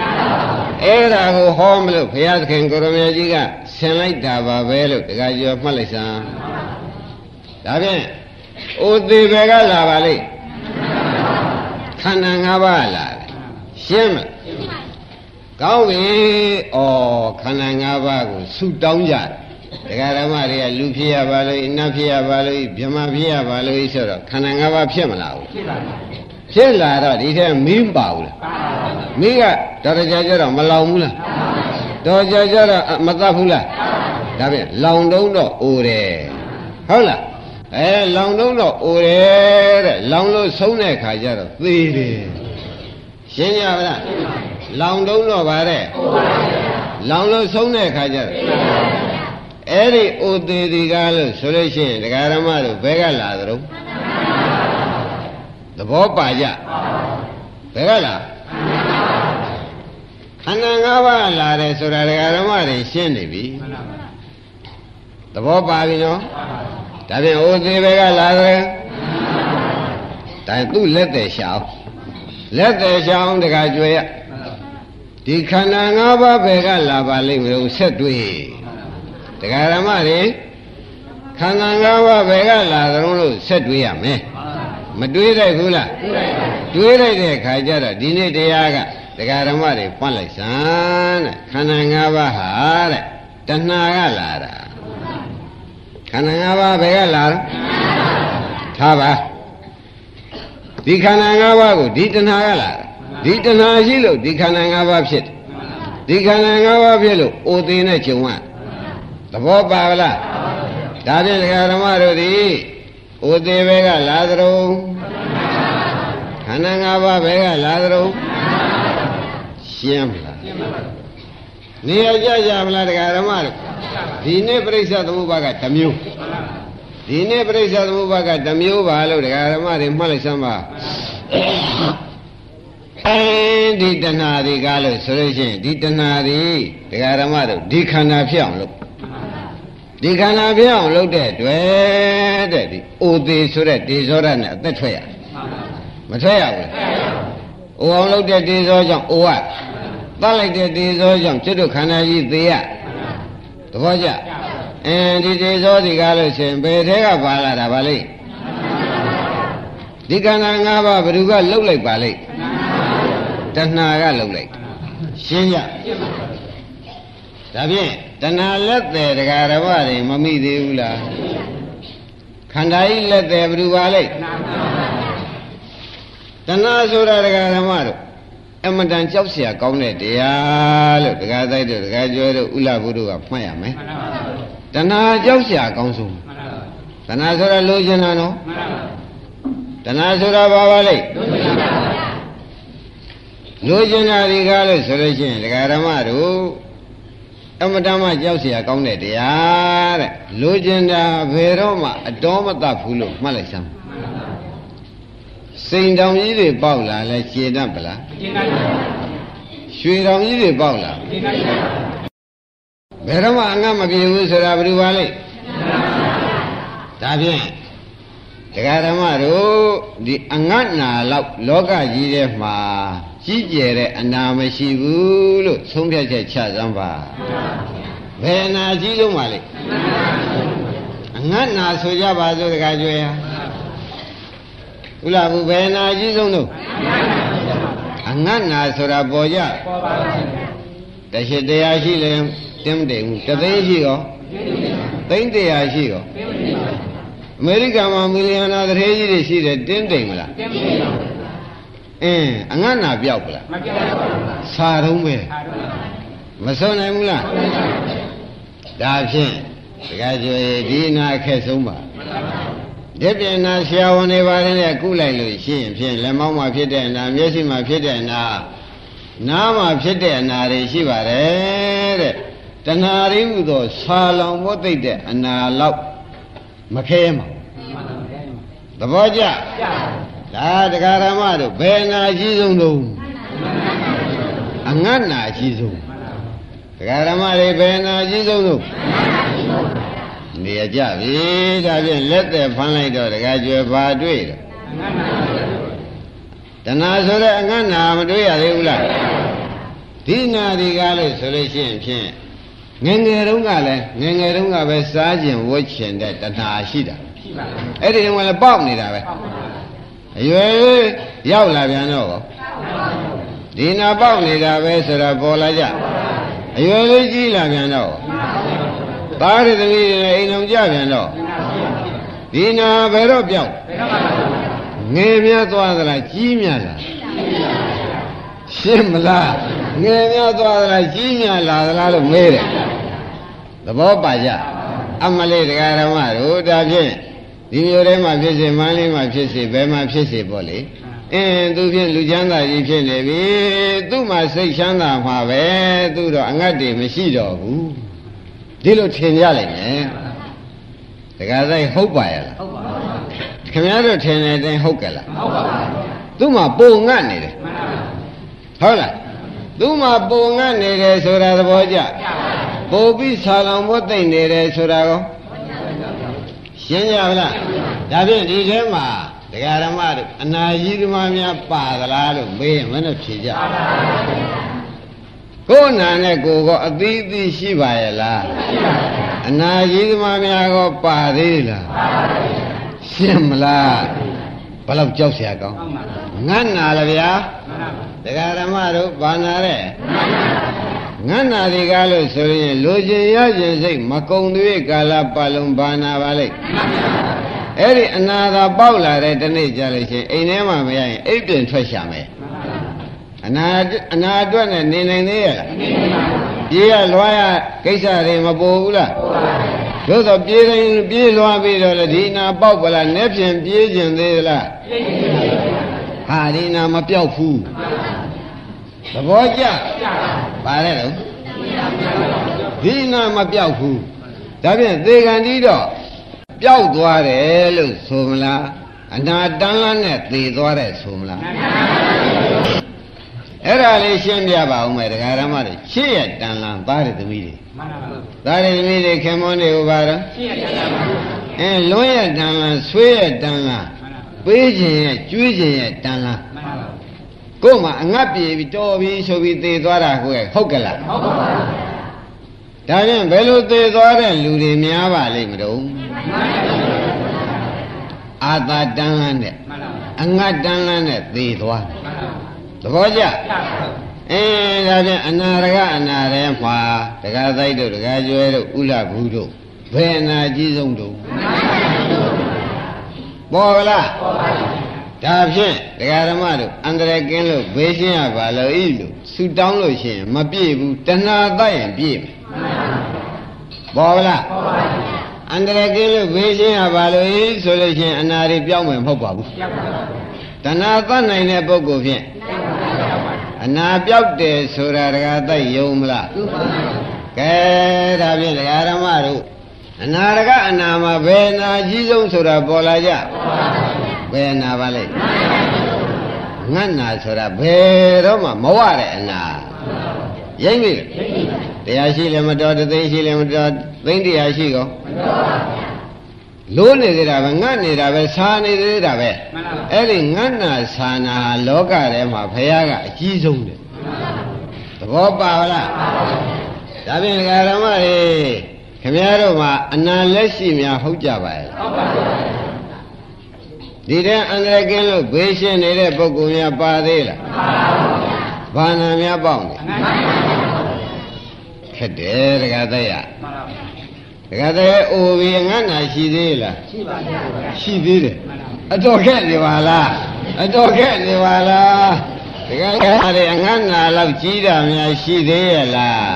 အဲ့ဒါကိုဟောမလို့ဘုရားသခင်ကိုရမေကြီးကဆင်လိုက်တာပါပဲလို့တခါကျော်မှတ်လိုက်စမ်းဒါဖြင့်အိုသေးပဲကလာပါလိမ့်ခန္ဓာ၅ပါးလာတယ်ရှင်းမလား ကောင်းပြီဩခန္ဓာ၅ပါးကိုဆုတောင်းကြတယ်ဒကာဓမ္မတွေကလူဖြစ်ရပါလို့နတ်ဖြစ်ရပါလို့ဗြဟ္မာဖြစ်ရပါလို့ဆိုတော့ခန္ဓာ၅ပါးဖြစ်မလားဘူးဖြစ်ပါဘူးဖြစ်လာတော့ဒီထဲမင်းပါဘူးလားမင်းကတော်ကြကြတော့မလောင်ဘူးလားတော်ကြကြတော့မတတ်ဘူးလားဒါဖြင့်လောင်တုံးတော့အိုတယ်ဟုတ်လားအဲလောင်တုံးတော့အိုတယ်တဲ့လောင်လို့ဆုံးတဲ့ခါကျတော့သေတယ်ရှင်းကြပါလား လောင်တုံးတော့ပါတဲ့လောင်လို့ဆုံးတဲ့ခါကျတော့အဲ့ဒီအိုသေးဒီကားလို့ဆိုလို့ရှိရင်ဒကာရမတို့ဘဲကလာသလုံးသဘောပါကြဘယ်ကလာခန္ဓာ၅ပါးလာတယ်ဆိုတာဒကာဓမ္မတွေရှင်းနေပြီသဘောပါပြီနော်ဒါဖြင့်အိုသေးဘယ်ကလာတယ်ဒါသူ့လက်သက်ရှာအောင်လက်သေးချောင်းတကကြွယ်ရ ဒီခန္ဓာ၅ပါးဘယ်ကလာပါလိမ့်မလို့ဆက်တွေ့တရားဓမ္မတွေခန္ဓာ၅ပါးဘယ်ကလာသလုံးလို့ဆက်တွေ့ရမယ်မတွေးတတ်ဘူးလားတွေးလိုက်တဲ့ခါကျတော့ဒီနေ့တရားကတရားဓမ္မတွေပွန့်လိုက်စမ်းတဲ့ခန္ဓာ၅ပါးဟာတဲ့တဏှာကလာတာခန္ဓာ၅ပါးဘယ်ကလာတော့ထားပါဒီခန္ဓာ၅ပါးကိုဒီတဏှာကလာတာ ဒီတဏှာရှိလို့ဒီခန္ဓာ၅ပါးဖြစ်တယ်ဒီခန္ဓာ၅ပါးဖြစ်လို့အိုသေးနဲ့ဂျုံရသဘောပါလားဒါဖြင့်ဒကာဓမ္မတို့ဒီအိုသေးဘဲကလာသရုံခန္ဓာ၅ပါးဘဲကလာသရုံရှင်းမလားနေရကြကြမလားဒကာဓမ္မတို့ဒီနေ့ပြိဿသမုပ္ပါကတစ်မျိုးဒီနေ့ပြိဿသမုပ္ပါကတစ်မျိုးပါလို့ဒကာဓမ္မတွေမှတ်လိုက်စမ်းပါ အဲဒီတဏှာတွေကားလို့ဆိုလို့ရှိရင်ဒီတဏှာတွေဒကာဓမ္မတို့ဒီခန္ဓာဖြစ်အောင်လုပ်ဒီခန္ဓာဖြစ်အောင်လုပ်တဲ့တွေ့တဲ့ဒီအိုသေးဆိုတဲ့ဒေဇောရနဲ့အသက်ထွက်ရမထွက်ရဘူးအိုအောင်လုပ်တဲ့ဒေဇောကြောင့်အိုရတတ်လိုက်တဲ့ဒေဇောကြောင့်ကျွတ်တို့ခန္ဓာကြီးသေးရသဘောကျအဲဒီဒေဇောဒီကားလို့ရှိရင်ဘယ်ထဲကပါလာတာပါလိမ့်ဒီခန္ဓာ၅ပါးဘယ်သူကလှုပ်လိုက်ပါလိမ့် တဏှာကလှုပ်လိုက်ရှင်းကြဒါဖြင့်တဏှာလက်တယ်တရားဓမ္မတွေမမိသေးဘူးလားခန္ဓာကြီးလက်တယ်ဘယ်သူပါလိမ့်တဏှာဆိုတာတရားဓမ္မတို့အမတန်ကြောက်เสียကောင်းတဲ့တရားလို့တရားသိတို့တရားကျွဲတို့ဥလဘုဒ္ဓကမှတ်ရမယ်တဏှာကြောက်เสียကောင်းဆုံးတဏှာဆိုတာလိုချင်တာနော်တဏှာဆိုတာဘာပါလိမ့် လိုချင်တာဒီကားလို့ဆိုလို့ရှိရင်တရားဓမ္မတို့အမတမကြောက်เสียကောင်းတဲ့တရားတဲ့လိုချင်တာဘယ်တော့မှအတော်မတတ်ဘူးလို့မှတ်လိုက်စမ်းစိန်တောင်ကြီးတွေပေါက်လာလဲရှည်တတ်ပလားရှည်တတ်ပါဘူးရွှေတောင်ကြီးတွေပေါက်လာရှည်တတ်ပါဘူးဘယ်တော့မှအငတ်မပြေဘူးဆိုတာဘယ်လိုပါလဲဒါဖြင့်တရားဓမ္မတို့ဒီအငတ်နာလောက်လောကကြီးထဲမှာ ကြီးကျယ်တဲ့အနာမရှိဘူးလို့သုံးဖြတ်ချက်ချစမ်းပါဘယ်အနာကြီးဆုံးပါလဲအငတ်နာဆိုကြပါစို့တခါကျွဲဟာဥလာဘူးဘယ်အနာကြီးဆုံးတော့အငတ်နာဆိုတာပေါ်ကြပေါ်ပါဘူးတရှိတရားရှိလဲတင်းမတိမ်ဘူးတသိန်းရှိရောသိန်းတရားရှိရောအမေရိကန်မှာမီလီယံနာတရေကြီးတွေရှိတယ်တင်းတိမ်မလားတင်းတိမ်ပါဘူး အင်းအငတ်နာပြောက်ပလားမပြောက်ပါဘူးစာတုံးပဲမစွန့်နိုင်ဘူးလားဒါဖြင့်တကယ်ကြွေဒီနာအခက်ဆုံးပါဒီပြင်နာဆရာဝန်တွေပါတယ်နဲ့ကုလိုက်လို့ရှိရင်ဖြင့်လက်မောင်းမှာဖြစ်တဲ့နာမျက်စိမှာဖြစ်တဲ့နာနားမှာဖြစ်တဲ့နာတွေရှိပါတယ်တဲ့တဏှာရင်းဟူသောဆာလောင်မို့သိတဲ့အနာလောက်မခဲမှာသဘောကျ ဒါတရားဓမ္မတို့ဘယ်နာကြီးဆုံးသုံးအငတ်နာကြီးဆုံးတရားဓမ္မတွေဘယ်နာကြီးဆုံးသုံးနေရကြပြီဒါဖြင့်လက်သက်ဖမ်းလိုက်တော့တရားကျွယ်ဘာတွေ့တော့တဏှာဆိုတဲ့အငတ်နာမတွေ့ရသေးဘူးလားဒီနာဒီကားလို့ဆိုလို့ရှိရင်ဖြင့်ငငယ်တုန်းကလည်းငငယ်တုန်းကပဲစားကျင်ဝတ်ချင်တဲ့တဏှာရှိတာရှိပါဘူးအဲ့ဒီတုန်းကလည်းပေါက်နေတာပဲ အရွယ်ရောက်လာပြန်တော့ဒီနာပေါက်နေတာပဲဆိုတော့ပေါ်လာကြအရွယ်လေးကြီးလာပြန်တော့သားရသမီးတွေအိမ်အောင်ကြပြန်တော့ဒီနာဘယ်တော့ပြောက်ငယ်များသွားသလားကြီးများလားရှင်းမလားငယ်များသွားသလားကြီးများလာသလားလို့မေးတယ်သဘောပါကြအမလေးတရားဓမ္မတို့ဒါဖြင့် ဒီမျိုးထဲမှာဖြစ်စေမန်းလေးမှာဖြစ်စေဘယ်မှာဖြစ်စေပေါ့လေအင်းသူဖြင့်လူချမ်းသာကြီးဖြစ်နေပြီသူ့မှာစိတ်ချမ်းသာမှာပဲသူတော့အငတ်တွေမရှိတော့ဘူးဒီလိုထင်ကြလိုက်မယ်တခါဆိုင်ဟုတ်ပါရဲ့လားဟုတ်ပါဘူးခင်ဗျားတို့ထင်တဲ့အတိုင်းဟုတ်ကလားဟုတ်ပါဘူးသူ့မှာပုံငတ်နေတယ်ဟုတ်လားသူ့မှာပုံငတ်နေတယ်ဆိုတာသဘောကျပို့ပြီးဆာလောင်ဖို့တိတ်နေတယ်ဆိုတာကော ရှင်းကြပါလားဒါဖြင့်ဒီထဲမှာဒတရားဓမ္မတို့အနာကြီးဓမ္မများပါသလားလို့မေးရင်မနဲ့ဖြေကြကိုယ်နာနဲ့ကိုယ်ကအသီးသီးရှိပါရဲ့လားအနာကြီးဓမ္မများကောပါသေးလားရှင်းမလား ဘယ်လောက်ကြောက်เสียကောင်းငတ်နာလားဗျာတရားဓမ္မတို့ဘာနာတဲ့ငတ်နာဒီကားလို့ဆိုရင်လိုချင်ရချင်စိတ်မကုံသေးကာလပတ်လုံးဘာနာပါလိမ့်အဲ့ဒီအနာသာပေါက်လာတဲ့တနေ့ကြလို့ရှိရင်အိမ်ထဲမှာမရရင်အိပ်ပြင်ထွက်ရှာမယ် အနာအနာအတွက်နဲ့နေနိုင်သေးရဲ့လားပြေးရလွှားရကိစ္စတွေမပေါ်ဘူးလားသို့တော့ပြေးတိုင်းပြေးလွှားပြီးတော့လေဒီနာပေါက်ပလားနဲ့ဖြင့်ပြေးကျင်သေးလားဟာဒီနာမပြောက်ဘူးသဘောကျပါလေတော့ဒီနာမပြောက်ဘူးဒါဖြင့်သေကံဒီတော့ပျောက်သွားတယ်လို့ဆိုမလားအနာတန်းလန်းနဲ့သေသွားတယ်ဆိုမလား အဲ့ဒါလေးရှင်းပြပါဦးမယ်တရားဓမ္မတွေရှင်းရတန်လန်းသားတဲ့သမီးတွေမှန်ပါပါသားတဲ့သမီးတွေခင်မွန်းတွေဟိုပါတော့ရှင်းရတန်လန်းပါအဲလွန်းရတန်လန်းဆွေးရတန်လန်းပေးခြင်းရဲ့ကျွေးခြင်းရဲ့တန်လန်းမှန်ပါပါကို့မှာအငတ်ပြေပြီးတော်ပြီးဆိုပြီးသေသွားတာကိုဟုတ်ကလားဟုတ်ပါပါဒါဖြင့်ဘယ်လိုသေသွားတဲ့လူတွေများပါလိမ့်မလို့အာသာတန်းလန်းနဲ့အငတ်တန်းလန်းနဲ့သေသွား သဘောကျအဲဒါဖြင့်အနာရကအနာရဲမှာတက္ကသိုက်တို့တက္ကကျွဲတို့ဥလဘူးတို့ဘယ်အနာကြီးဆုံးတို့ပေါ်လားပေါ်ပါဘူးဒါဖြင့်တရားဓမ္မတို့အန္တရာယ်ကင်းလို့ဘေးရှင်းရပါလို့ဤလို့ဆူတောင်းလို့ရှိရင်မပြည့်ဘူးတဏှာတတ်ရင်ပြည့်မယ်ပေါ်လားပေါ်ပါဘူးအန္တရာယ်ကင်းလို့ဘေးရှင်းရပါလို့ဤဆိုလို့ရှိရင်အနာတွေပြောင်းမယ်မဟုတ်ပါဘူးပြောင်းပါဘူး တဏှာတတ်နိုင်တဲ့ပုဂ္ဂိုလ်ဖြင့်အနာပြောက်တယ်ဆိုတာတရားတတ်ယုံမလားကဲဒါဖြင့်တရားဓမ္မတို့အနာရကအနာမှာဘယ်နာကြီးဆုံးဆိုတာပေါ်လာကြပေါ်ပါဘူးဘယ်နာပါလဲငတ်နာဆိုတာဘယ်တော့မှမဝတဲ့အနာရိမ့်ပြီတရားရှိလည်းမတော်တသိန်းရှိလည်းမတော်သိန်းတရားရှိကော လိုးနေသေးတာပဲငတ်နေတာပဲဆာနေသေးတာပဲအဲ့ဒီငတ်နာဆာနာလောကထဲမှာဘုရားကအကြီးဆုံးတယ်သဘောပါလားဒါဖြင့်ဓမ္မတွေခင်ဗျားတို့မှာအနာလက်ရှိများဟုတ်ကြပါရဲ့ဟုတ်ပါဘူးဒီတဲ့အန္တရာယ်ကင်းလို့ဘေးရှင်းနေတဲ့ပုဂ္ဂိုလ်များပါသေးလားမှန်ပါဘူးဘာနာများပေါက်နေခက်တယ်တက္ကသရ တက္ကသရအိုပြီးငတ်နာရှိသေးလားရှိပါဘူးရှိသေးတယ်အတော်ခက်နေပါလားအတော်ခက်နေပါလားတက္ကသရငတ်နာလောက်ကြီးတာများရှိသေးရဲ့လား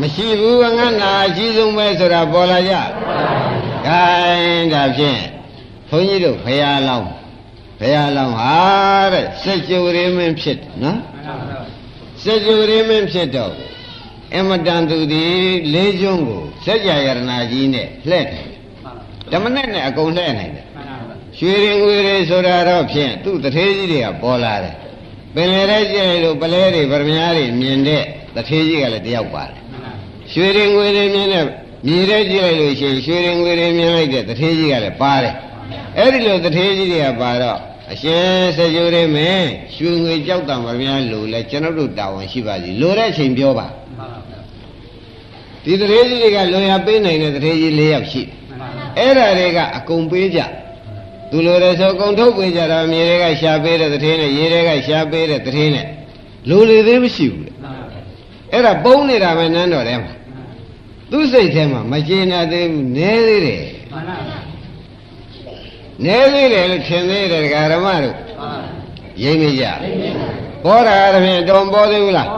မရှိဘူးငတ်နာအကြီးဆုံးပဲဆိုတာပေါ်လာကြခိုင်းဒါဖြင့်ဘုန်းကြီးတို့ဖရာလောင်းဖရာလောင်းဟာတဲ့စัจ java ရင်းမင်းဖြစ်နော်စัจ java ရင်းမင်းဖြစ်တော့ အမတန်သူဒီလေးကျွန်းကိုစัจ java ယရနာကြီးနဲ့လှည့်တယ်ဓမ္မနဲ့နဲ့အကုန်လှည့်နိုင်တယ်ရွှေရင်ငွေတွေဆိုတာတော့ဖြင့်သူ့တထေးကြီးတွေကပေါ်လာတယ်ပင်လေတဲ့ကျဲလို့ပလဲတွေဗရမ ्या တွေမြင်တဲ့တထေးကြီးကလည်းတယောက်ပါတယ်ရွှေရင်ငွေတွေမြင်တဲ့မြည်တဲ့ကြည့်လိုက်လို့ရှိရင်ရွှေရင်ငွေတွေမြင်လိုက်တဲ့တထေးကြီးကလည်းပါတယ်အဲ့ဒီလိုတထေးကြီးတွေကပါတော့ အရှင်စကြိုးရင်းမင်းရွှေငွေကြောက်တံမများလို့လဲကျွန်တော်တို့တာဝန်ရှိပါစီလိုတဲ့အချိန်ပြောပါဒီတထေးကြီးတွေကလွန်ရပေးနိုင်တဲ့တထေးကြီး၄ယောက်ရှိအဲ့ဒါတွေကအကုန်ပေးကြသူလိုတဲ့ဆိုအကုန်ထုတ်ပေးကြတာမြေတွေကရှာပေးတဲ့တထေးနဲ့ရေတွေကရှာပေးတဲ့တထေးနဲ့လိုလေသေးမရှိဘူးလေအဲ့ဒါပုံနေတာပဲနန်းတော်ထဲမှာသူ့စိတ်ထဲမှာမကျေနပ်သေးဘူးနဲသေးတယ်မှန်ပါပါ နေသေးတယ်လို့ထင်သေးတယ်ဒကာဓမ္မတို့ရိမ့်မကြဘောတာတဖြင့်တုံပေါ်သေးဘူးလား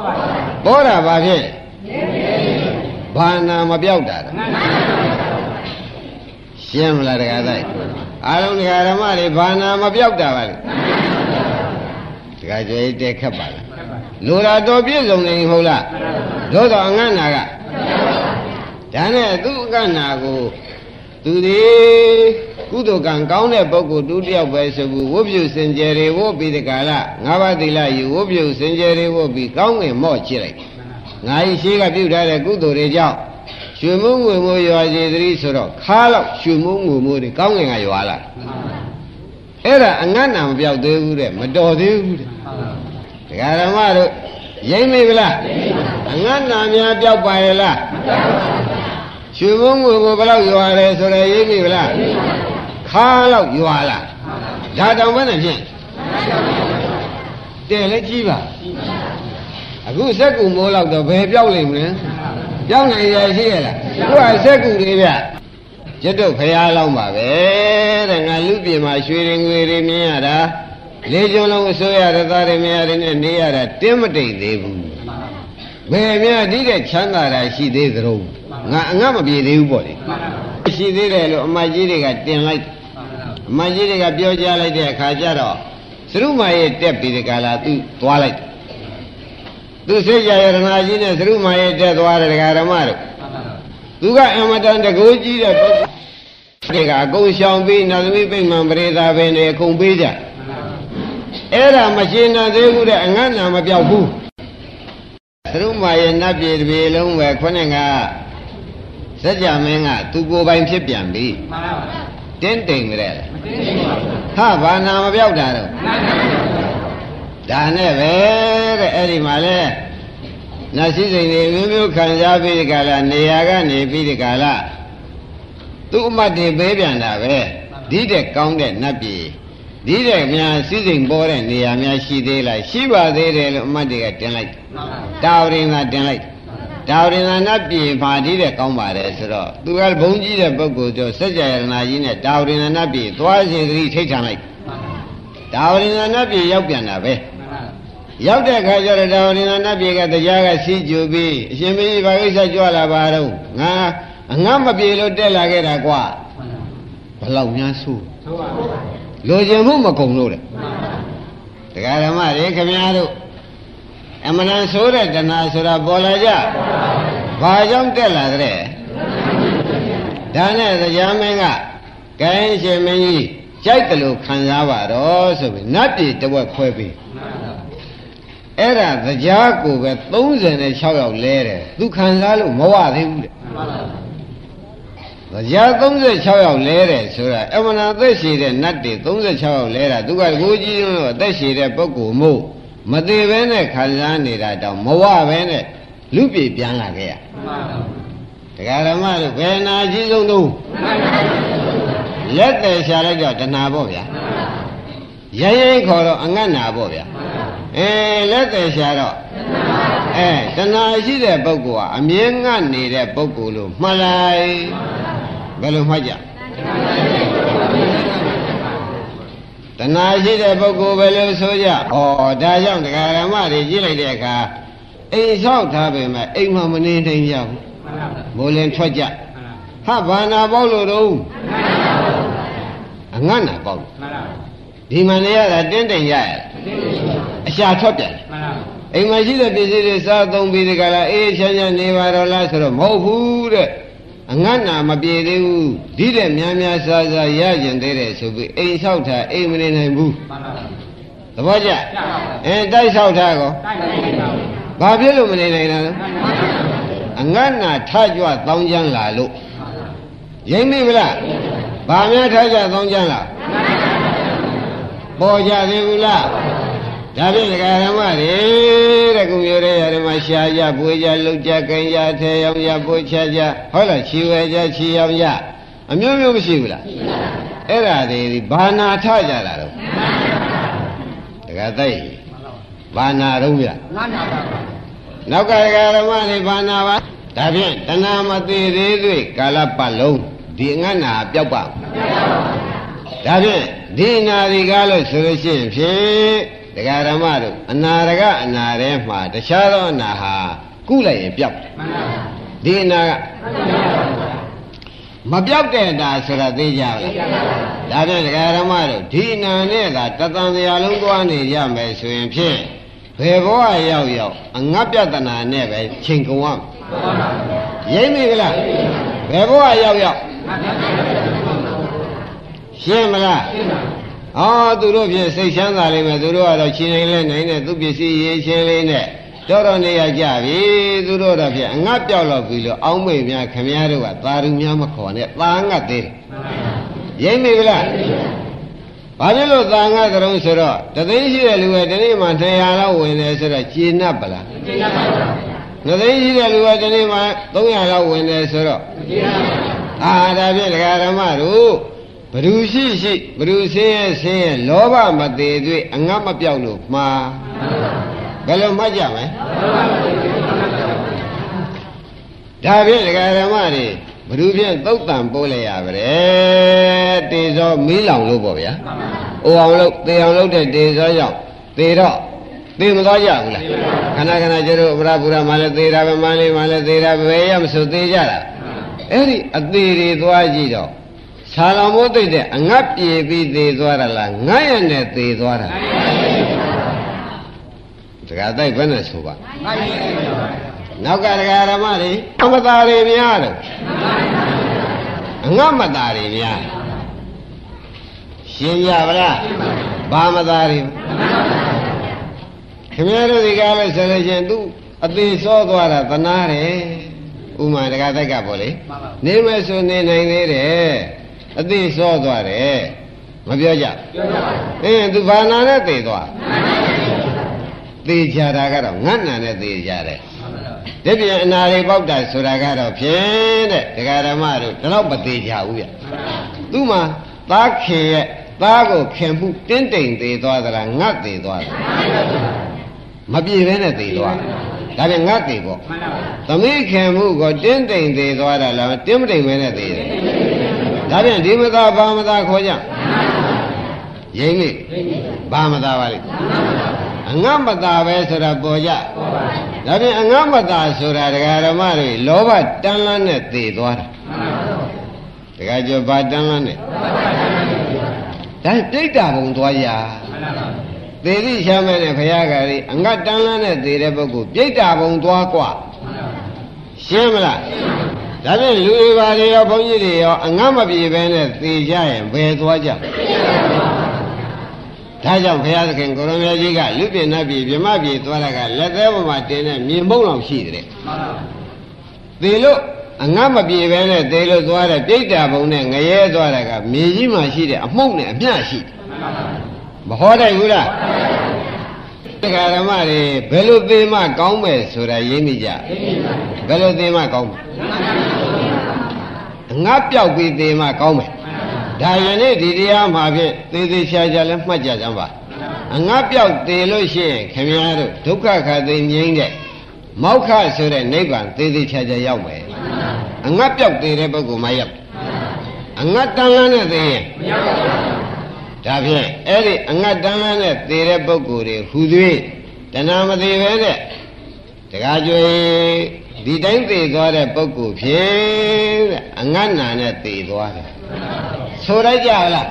ဘောတာဘာဖြစ်ဘာနာမပြောက်တာရှင်းမလားဒကာသားအားလုံးဒကာဓမ္မတွေဘာနာမပြောက်တာပါလေဒကာကျွေးတက်ခတ်ပါလားလိုတာတော်ပြည့်စုံနေမဟုတ်လားသို့တော်အငတ်နာကဒါနဲ့သူ့အငတ်နာကိုသူဒီ ကုသိုလ်ကံကောင်းတဲ့ပုဂ္ဂိုလ်တူတယောက်ပဲဆိုဘူးဝုပြုစင်ကြယ်တွေဝုပြီးတကလားငါးပါးသီလယူဝုပြုစင်ကြယ်တွေဝုပြီးကောင်းငင်မော့ချစ်လိုက်ငါရှိကပြုထားတဲ့ကုသိုလ်တွေကြောင့်ရွှေမုံငွေမိုးရွာစီသတိဆိုတော့ခါတော့ရွှေမုံငွေမိုးတွေကောင်းငင်ကရွာလာအဲ့ဒါအငတ်နာမပြောက်သေးဘူးတဲ့မတော်သေးဘူးတဲ့ဒကာဓမ္မတို့ရိမ့်မိဗလားအငတ်နာများပြောက်ပါရဲ့လားရွှေဘုံကိုဘယ်လောက်ရွာတယ်ဆိုတော့ရိမ့်မိဗလား ခါလောက်ရွာလားဒါတောင်ပဲနဲ့ဖြင့်တယ်လည်းကြီးပါအခုစက်ကူမိုးလောက်တော့ဘယ်ပြောက်လိမ့်မလဲပြောင်းနိုင်ရရှိရလားခုကစက်ကူတွေဗျကျွတ်တော့ဖရားလောင်းပါပဲတဲ့ငါလူပြေမှာရွှေရင်ငွေတွေမြင်ရတာလေးကျွန်းလုံးအစိုးရရသားတွေမြင်ရတယ်နဲ့နေရတာတင်းမတိတ်သေးဘူးဘယ်များဒီတဲ့ချမ်းသာတာရှိသေးသလုံးငါအငတ်မပြေသေးဘူးပေါ့လေ ရှိသေးတယ်လို့အမကြီးတွေကတင်လိုက်အမကြီးတွေကပြောကြလိုက်တဲ့အခါကျတော့သရုမာရဲ့တက်ပြီးဒီကလာသူသွားလိုက်သူစိတ်ကြရတနာကြီးနဲ့သရုမာရဲ့တက်သွားတယ်ဒကာဓမ္မတို့သူကအမတန်တကိုးကြီးတဲ့ပုဂ္ဂိုလ်တွေကအကုန်ရှောင်ပြီးနောက်သမီးပိမှန်ပရိသာပဲနဲ့အကုန်ပေးကြအဲ့ဒါမရှင်းနိုင်သေးဘူးတဲ့အငတ်နာမပြောက်ဘူးသရုမာရဲ့နတ်ပြည်တစ်ပြည်လုံးပဲခုနက စัจ जा မင်းကသူကိုယ်ပိုင်ဖြစ်ပြန်ပြီတင်းတိမ်ကြတဲ့ဟာဘာနာမပြောက်တာတော့ဒါနဲ့ပဲတဲ့အဲ့ဒီမှာလဲနတ်စည်းစိမ်တွေမျိုးမျိုးခံစားပြီးဒီကလာနေရာကနေပြီးဒီကလာသူ့အမတ်တွေပေးပြန်တာပဲဒီတဲ့ကောင်းတဲ့နတ်ပြည်ဒီတဲ့များစည်းစိမ်ပေါ်တဲ့နေရာများရှိသေးလားရှိပါသေးတယ်လို့အမတ်တွေကတင်လိုက်တာဝရင်သာတင်လိုက် တာဝရင်သာနတ်ပြည်မှာဒီတဲ့ကောင်းပါတယ်ဆိုတော့သူကဘုံကြီးတဲ့ပုဂ္ဂိုလ်တို့စัจ jaya နာကြီးနဲ့တာဝရင်သာနတ်ပြည်သွားစီသတိထိတ်ထန်လိုက်တာဝရင်သာနတ်ပြည်ရောက်ပြန်တာပဲရောက်တဲ့ခါကျတော့တာဝရင်သာနတ်ပြည်ကတရားကစီးကြူပြီးအရှင်မင်းကြီးဘာကိစ္စကြွလာပါတော့ငါအငတ်မပြေလို့တက်လာခဲ့တာကွာဘလောက်များဆိုးလိုချင်မှုမကုန်လို့တဲ့တရားဓမ္မတွေခင်ဗျားတို့ အမှန်တန်ဆိုးတဲ့တဏှာဆိုတာပေါ်လာကြဘာကြောင့်တက်လာတဲ့ဒါနဲ့တရားမင်းကဂိုင်းရှင်မင်းကြီးကြိုက်တယ်လို့ခံစားပါတော့ဆိုပြီးနတ်ပြည်တဝက်ခွဲပြီးအဲ့ဒါတရားကိုပဲ36ယောက်လဲတယ်သူခံစားလို့မဝသေးဘူးတဲ့တရား36ယောက်လဲတယ်ဆိုတာအမှန်အသက်ရှိတဲ့နတ်တွေ36ယောက်လဲတာသူကကိုကြီးလို့အသက်ရှိတဲ့ပုဂ္ဂိုလ်မို့ မသေးဘဲနဲ့ခံစားနေတာတောင်မဝဘဲနဲ့လူပြေပြန်လာခဲ့ရတရားဓမ္မတို့ဘယ်နာကြီးဆုံးတော့လက်တယ်ရှာလိုက်တော့တဏှာပေါ့ဗျာရရင်ခေါ်တော့အငတ်နာပေါ့ဗျာအဲလက်တယ်ရှာတော့အဲတဏှာရှိတဲ့ပုဂ္ဂိုလ်ဟာအမြဲငတ်နေတဲ့ပုဂ္ဂိုလ်လို့မှတ်လိုက်ဘယ်လိုမှတ်ကြ တဏှာရှိတဲ့ပုဂ္ဂိုလ်ပဲလို့ဆိုကြ။ဩဒါကြောင့်တရားဓမ္မတွေကြည့်လိုက်တဲ့အခါအိမ်ဆောက်ထားပေမဲ့အိမ်မှာမနေနိုင်ကြဘူး။မိုးလင်းထွက်ကြ။ဟာဘာနာပေါက်လို့တော့အငတ်နာပေါက်လို့ဒီမှနေရတာတင်းတိမ်ရရအရှာထွက်ပြန်အိမ်မှာရှိတဲ့ပစ္စည်းတွေစားသုံးပြီးဒီကလာအေးချမ်းချမ်းနေပါတော့လားဆိုတော့မဟုတ်ဘူးတဲ့ အငတ်နာမပြေသေးဘူးဒီတဲ့များများစားစားရကျင်သေးတယ်ဆိုပြီးအိမ်ဆောက်တာအိမ်မနေနိုင်ဘူးသဘောကျအဲတိုက်ဆောက်တာကောဘာဖြစ်လို့မနေနိုင်တာလဲအငတ်နာထကြွတောင်းချမ်းလာလို့ရိမ့်မိမလားဘာများထကြွတောင်းချမ်းလာပေါ်ကြသေးဘူးလား ဒါဖြင့်ဒကာရမတွေတဲ့ကုမျိုးတွေရတယ်မှာရှားကြပွေးကြလှုပ်ကြကြင်ကြထဲရောက်ကြပို့ချကြဟုတ်လားချီဝဲကြချီရောက်ကြအမျိုးမျိုးမရှိဘူးလားအဲ့ဒါတွေဘာနာထကြတာတော့ဒကာသိဘာနာတော့ဗျနောက်ကဒကာရမတွေဘာနာပါဒါဖြင့်တဏမသေးသေးသေးကာလပတ်လုံးဒီငတ်နာပြောက်ပါဒါဖြင့်ဒီနာရီကားလို့ဆိုလို့ရှိရင်ဖြင့် တရားဓမ္မတို့အနာရကအနာထဲမှာတခြားသောအနာဟာကုလိုက်ရင်ပြောက်တယ်ဒီအနာကမပြောက်တဲ့အနာဆိုတာသိကြလားဒါပြန်တရားဓမ္မတို့ဒီအနာနဲ့သာတသံတရားလုံးသွားနေရမယ်ဆိုရင်ဖြင့်ဘယ်ဘဝရောက်ရောက်အငတ်ပြတနာနဲ့ပဲချိန်ကုန်ရရိမ့်မိကလားဘယ်ဘဝရောက်ရောက်ရှင်းမလား အော်သူတို့ဖြင့်စိတ်ချမ်းသာလိမ့်မယ်သူတို့ကတော့ချင်းနေလဲနိုင်တဲ့သူပစ္စည်းရေးချင်းလေးနဲ့တော်တော်နေရကြပြီသူတို့တော့ဖြင့်အငတ်ပြောက်တော့ပြီလို့အောင်းမေများခမည်းတော်ကသာရုများမခေါ်နဲ့သာငတ်သေးတယ်ရိမ့်မိဗလားဘာဖြစ်လို့သာငါသရုံးဆိုတော့တသိန်းရှိတဲ့လူကဒီနေ့မှ200လောက်ဝင်တယ်ဆိုတော့ကျေနပ်ပလားကျေနပ်ပါဘူး။နှစ်သိန်းရှိတဲ့လူကဒီနေ့မှ300လောက်ဝင်တယ်ဆိုတော့ကျေနပ်ပါဘူး။အာဒါဖြင့်ဒကာဓမ္မတို့ ဘ누구ရှိရှိဘ누구ဆင်းရဲဆင်းရဲလောဘမသေးသေးအငတ်မပြောက်လို့မှားဘယ်လိုမှတ်ကြမလဲဒါဖြင့်ဒကာဓမ္မတွေဘ누구ဖြင့်သုတ်တံပိုးလိုက်ရပါလေတေဇောမီးလောင်လို့ပေါ့ဗျာအိုအောင်လို့တေအောင်လို့တဲ့တေဇောကြောင့်တေတော့သေမသွားကြဘူးလားခဏခဏကျတော့ဗရာပူရမှလည်းသေတာပဲမလေးမှလည်းသေတာပဲရမဆိုသေကြတာအဲ့ဒီအသေးတွေသွားကြည့်တော့ ဆာလောင်မိုးသိတဲ့အငတ်ပြေပြီးသေသွားတာလားငတ်ရနဲ့သေသွားတာတခါတိုက်ဘယ်နဲ့ဆိုပါနောက်ကဒကာရမတွေအမသာတွေများတော့အငတ်မသာတွေများရှင်းကြပါလားဘာမသာတွေခင်ဗျားတို့ဒီကားလို့ဆိုလို့ချင်းသူအသေးစောသွားတာသနာတယ်ဥမာဒကာတိုက်ကပေါ့လေနေမဲ့ဆိုနေနိုင်သေးတယ် အသေးစောသွားတယ်မပြောကြပြောကြပါဘူးအင်းသူဘာနာနဲ့သေသွားသေချာတာကတော့ငတ်နာနဲ့သေချာတယ်ဒီပြန်အနာရီပေါက်တာဆိုတာကတော့ဖြင့်တဲ့ဒကာဓမ္မတို့ဒီတော့မသေးချဘူးဗျသူ့မှာသားခင်ရဲ့သားကိုခင်မှုတင်းတိမ်သေးသွားသလားငတ်သေးသွားသလားမပြေဘဲနဲ့သေသွားဒါပြန်ငတ်သေးပေါ့သမီးခင်မှုကိုတင်းတိမ်သေးသွားတာလားတင်းမတိမ်ပဲနဲ့သေတယ် ဒါပြန်ဒီမသာဘာမသာခေါ်ကြရင်းလိဘာမသာပါလိအငတ်မသာပဲဆိုတာပေါ်ကြဒါပြန်အငတ်မသာဆိုတာဒကာဓမ္မတွေလောဘတန်းလန်းနဲ့သေသွားတာဒကာကျော်ဘာတန်းလန်းနဲ့ဒါပြိတ္တာဘုံသွားရသေတိရှာမဲ့တဲ့ဘုရားကလေးအငတ်တန်းလန်းနဲ့သေတဲ့ပုဂ္ဂိုလ်ပြိတ္တာဘုံသွားกว่าရှင်းမလား ဒါဖြင့်လူတွေပါတွေရောဘုန်းကြီးတွေရောအငတ်မပြေဘဲနဲ့သေကြရင်ဘယ်သွားကြဒါကြောင့်ဘုရားသခင်ကိုရမကြီးကလူပြင်းနှပ်ပြေမြမပြေသွားတာကလက်သေးပေါ်မှာတင်းတဲ့မြေမုံလောက်ရှိတယ်သေလို့အငတ်မပြေပဲနဲ့သေလို့သွားတဲ့ပြိတ္တာဘုံနဲ့ငရဲသွားတာကမြေကြီးမှာရှိတဲ့အမှုန့်နဲ့အမျှရှိတယ်မဟောနိုင်ဘူးလား တရားဓမ္မတွေဘယ်လိုသေမှကောင်းမယ်ဆိုတာရင်းမိကြဘယ်လိုသေမှကောင်းမယ်ငါပြောက်ပြီးသေမှကောင်းမယ်ဒါယနေ့ဒီတရားမှာဖြင့်သေသေးချာချာလည်းမှတ်ကြကြပါအငါပြောက်သေလို့ရှိရင်ခင်ဗျားတို့ဒုက္ခခါသိငြိမ်းတဲ့မောက္ခဆိုတဲ့နိဗ္ဗာန်သေသေးချာချာရောက်မယ်အငတ်ပြောက်သေးတဲ့ပုဂ္ဂိုလ်မရောက်အငတ်တန်လန်းနဲ့သေရင်မရောက်ပါဘူး ဒါဖြင့်အဲ့ဒီအငတ်တန်းလန်းနဲ့သေတဲ့ပုဂ္ဂိုလ်တွေဟူသည်တဏမသေးပဲတဲ့တကားကြွေဒီတိုင်းသေသွားတဲ့ပုဂ္ဂိုလ်ဖြင့်တဲ့အငတ်နာနဲ့သေသွားတယ်ဆိုလိုက်ကြလား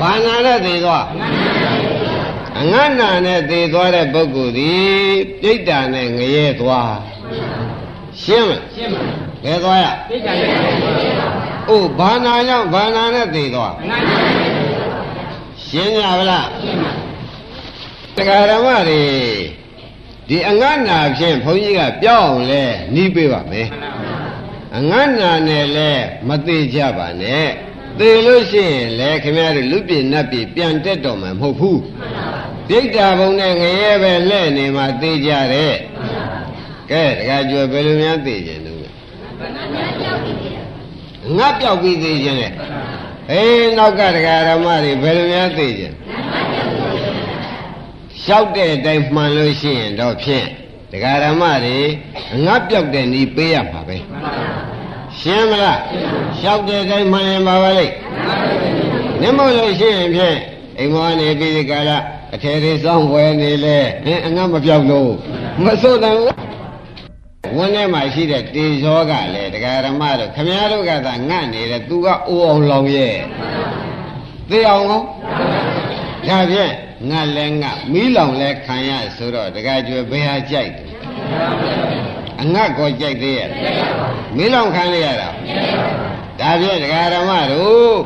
ဘာနာနဲ့သေသွားအငတ်နာနဲ့သေသွားတဲ့ပုဂ္ဂိုလ်သည်ပြိတ္တာနဲ့ငရဲသွားရှင်းမလားရှင်းပါဘယ်သွားရပြိတ္တာနဲ့ငရဲသွားအိုးဘာနာကြောင့်ဘာနာနဲ့သေသွားအငတ်နာနဲ့ ရှင်းကြပါလားတရားဓမ္မတွေဒီအငတ်နာဖြင့်ဘုန်းကြီးကပြောင်းအောင်လဲနှီးပေးပါမယ်အငတ်နာနဲ့လဲမသေးကြပါနဲ့သေလို့ရှိရင်လဲခင်ဗျားတို့လူပြင်းနတ်ပြပြန်တက်တော်မှာမဟုတ်ဘူးဒိဋ္ဌာဘုံနဲ့ငရဲပဲလဲ့နေမှာသေကြတယ်ကဲတခါကျွယ်ဘယ်လိုများသေခြင်းလို့ငတ်ပြောက်ပြီးသေခြင်းလေ အေးနောက်ကတရားဓမ္မတွေဘယ်လိုများသိကြလျှောက်တဲ့အတိုင်းမှန်လို့ရှိရင်တော့ဖြင့်တရားဓမ္မတွေငတ်ပြောက်တဲ့ဤပေးရမှာပဲရှင်းမလားလျှောက်တဲ့အတိုင်းမှန်ရင်ပါပါလိမ့်နမလို့ရှိရင်ဖြင့်အိမ်မောနေပြီးဒီကရအထေတွေစောင်းဝယ်နေလဲအငတ်မပြောက်လို့မစိုးတယ် ဝန်းထဲမှာရှိတဲ့တေဇောကလည်းတရားဓမ္မတို့ခမည်းတော်ကသာငတ်နေတယ်သူကအိုးအောင်လောင်ရဲ့သိအောင်ကောဒါဖြင့်ငတ်လဲငတ်မီးလောင်လဲခံရဆိုတော့တရားကျွယ်ဘယ်ဟာကြိုက်တယ်အငတ်ကိုကြိုက်သေးရဲ့မီးလောင်ခံရရတာဒါဖြင့်တရားဓမ္မတို့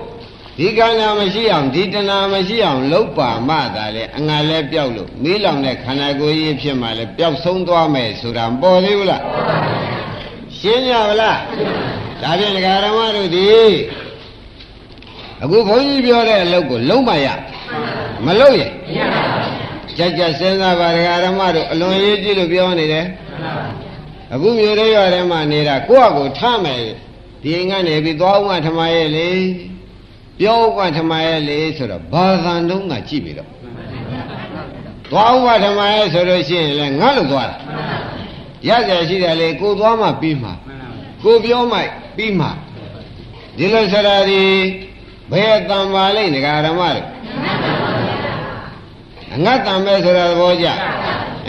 ဒီကံနာမရှိအောင်ဒီတဏမရှိအောင်လောက်ပါမှသာလေအငါလဲပျောက်လို့မေးလောင်တဲ့ခန္ဓာကိုယ်ကြီးဖြစ်မှလဲပျောက်ဆုံးသွားမယ်ဆိုတာမပေါ်သေးဘူးလားရှင်းကြပါလားဒါဖြင့်ဒကာရမတို့ဒီအခုဘုန်းကြီးပြောတဲ့အလုပ်ကိုလုံးမရမလုပ်ရဲ့ကြက်ကြက်စဉ်းစားပါဒကာဓမ္မတို့အလွန်ရေးကြည့်လို့ပြောနေတယ်အခုမျိုးတွေရွာထဲမှာနေတာကိုယ့်အကိုထားမယ်ဒီအိမ်ကနေပြီးသွားဥမထမရဲ့လေ ပြောဥမထမရဲ့လေဆိုတော့ဘာသာတုံးကကြည့်ပြီတော့သွားဥမထမရဲ့ဆိုလို့ရှိရင်လည်းငတ်လို့သွားတာရကြရှိတယ်လေကိုသွားမှပြီးမှကိုပြောမှပြီးမှဒီလိုစရာဒီဘယ်တံပါလိမ့်ဒကာဓမ္မတို့အငတ်တံပဲဆိုတာသဘောကျ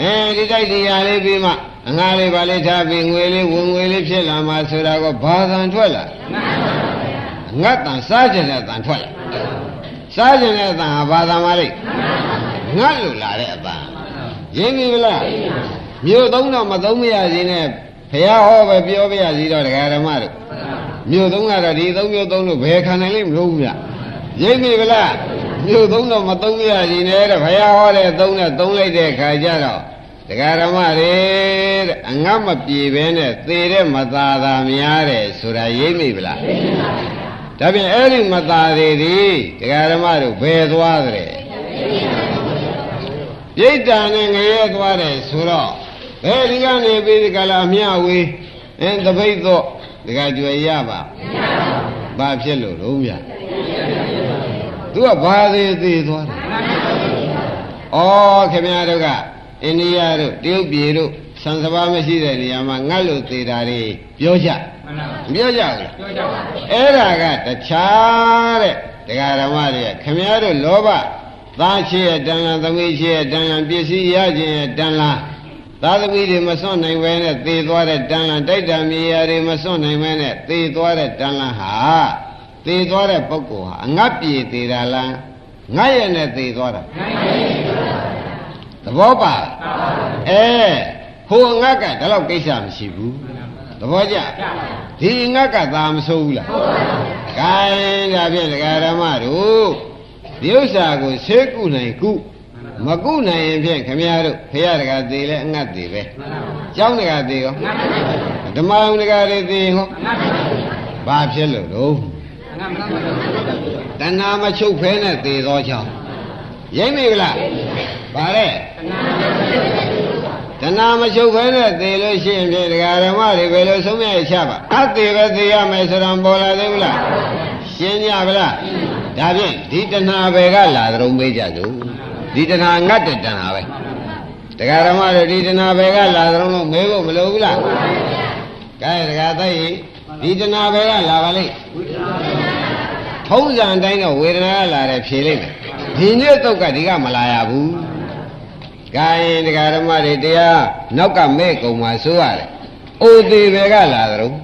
အဲဒီတိုက်တရားလေးပြီးမှအငါလေးပါလေးထားပြီးငွေလေးဝင်ငွေလေးဖြစ်လာမှဆိုတာကဘာသံထွက်လာ ငတ်တံစားကြတဲ့တံထွက်လာစားကြတဲ့တံဟာဘာသံပါလိမ့်ငတ်လို့လာတဲ့အတံရင်းပြီလားမြို့သုံးတော့မသုံးမရစီနဲ့ဘုရားဟောပဲပြောပြရစီတော့ဒကာဓမ္မတို့မြို့သုံးကတော့ဒီသုံးမြို့သုံးလို့ဘယ်ခံနိုင်လိမ့်မလို့ဗျရင်းပြီလားမြို့သုံးတော့မသုံးမရစီနဲ့တဲ့ဘုရားဟောတဲ့သုံးနဲ့သုံးလိုက်တဲ့ခါကျတော့ဒကာဓမ္မတွေတဲ့အငတ်မပြေဘဲနဲ့သေတဲ့မသာသာများတယ်ဆိုတာရိပ်မိဗလား ဒါဖြင့်အဲ့ဒီမသာတွေဒီဒကာဓမ္မတို့ဘယ်သွားကြတယ်ပြိတ္တာနဲ့ငရဲသွားတယ်ဆိုတော့ဘယ်ဒီကနေပြီးဒီကလာအမျှဝေးအင်းတပိတ်တော့ဒီကကြွယ်ရပါဘာဖြစ်လို့တော့ဗျာသူကဘာသေးသေးသွားတယ်ဩခင်ဗျားတို့ကအိန္ဒိယတို့တရုတ်ပြည်တို့ဆန်စပါးမရှိတဲ့နေရာမှာငတ်လို့သေးတာတွေပြောကြ ပြောကြဘူးပြောကြပါအဲ့ဒါကတခြားတဲ့တရားဓမ္မတွေကခမည်းတော်လောဘသားချစ်ရဲ့တန်လန်သမီးချစ်ရဲ့တန်လန်ပစ္စည်းရခြင်းရဲ့တန်လန်သာသမီတွေမစွန့်နိုင်ပဲနဲ့သေသွားတဲ့တန်လန်တိုက်တံမြေယာတွေမစွန့်နိုင်ပဲနဲ့သေသွားတဲ့တန်လန်ဟာသေသွားတဲ့ပုဂ္ဂိုလ်ဟာအငတ်ပြေသေးတာလားငတ်ရနဲ့သေသွားတာငတ်ရသဘောပါအဲဟိုငတ်ကဒါတော့ကိစ္စမရှိဘူး သဘောကျဒီငတ်ကသာမဆိုးဘူးလားခိုင်းဒါဖြင့်ဒကာဓမ္မတို့ဒီဥစ္စာကိုဆေးကုနိုင်ကုမကုနိုင်ရင်ဖြင့်ခမရတို့ဖရာတကာသေးလဲအငတ်သေးပဲကျောင်းတကာသေးရောဓမ္မအောင်တကာတွေသေးဟောဘာဖြစ်လို့တော့တဏှာမချုပ်ဖဲနဲ့သေသောကြောင့်ရိမ့်မိလားဗါတဲ့ တဏှာမချုပ်ဖဲနဲ့သေလို့ရှိရင်ဖြင့်ဒကာဓမ္မတွေဘယ်လိုဆုံးမြတ်ချပါအသေးပဲသေရမယ်ဆိုတော့ပေါ်လာသေးဘူးလားရှင်းကြဗလားဒါဖြင့်ဒီတဏှာပဲကလာသရုံမေးကြစို့ဒီတဏှာငတ်တဲ့တဏှာပဲဒကာဓမ္မတွေဒီတဏှာပဲကလာသရုံလို့မေးဖို့မလိုဘူးလားကဲဒကာသိဒီတဏှာပဲကလာပါလိမ့်ထုံးစံတိုင်းတော့ဝေဒနာကလာတယ်ဖြေလိုက်မယ်ဒီနေ့တော့ကဒီကမလာရဘူး။ ကိုင်းတရားဓမ္မတွေတရားနောက်ကမဲ့ကုံမှာဆိုရတယ်။အိုသေးပဲကလာသလုံး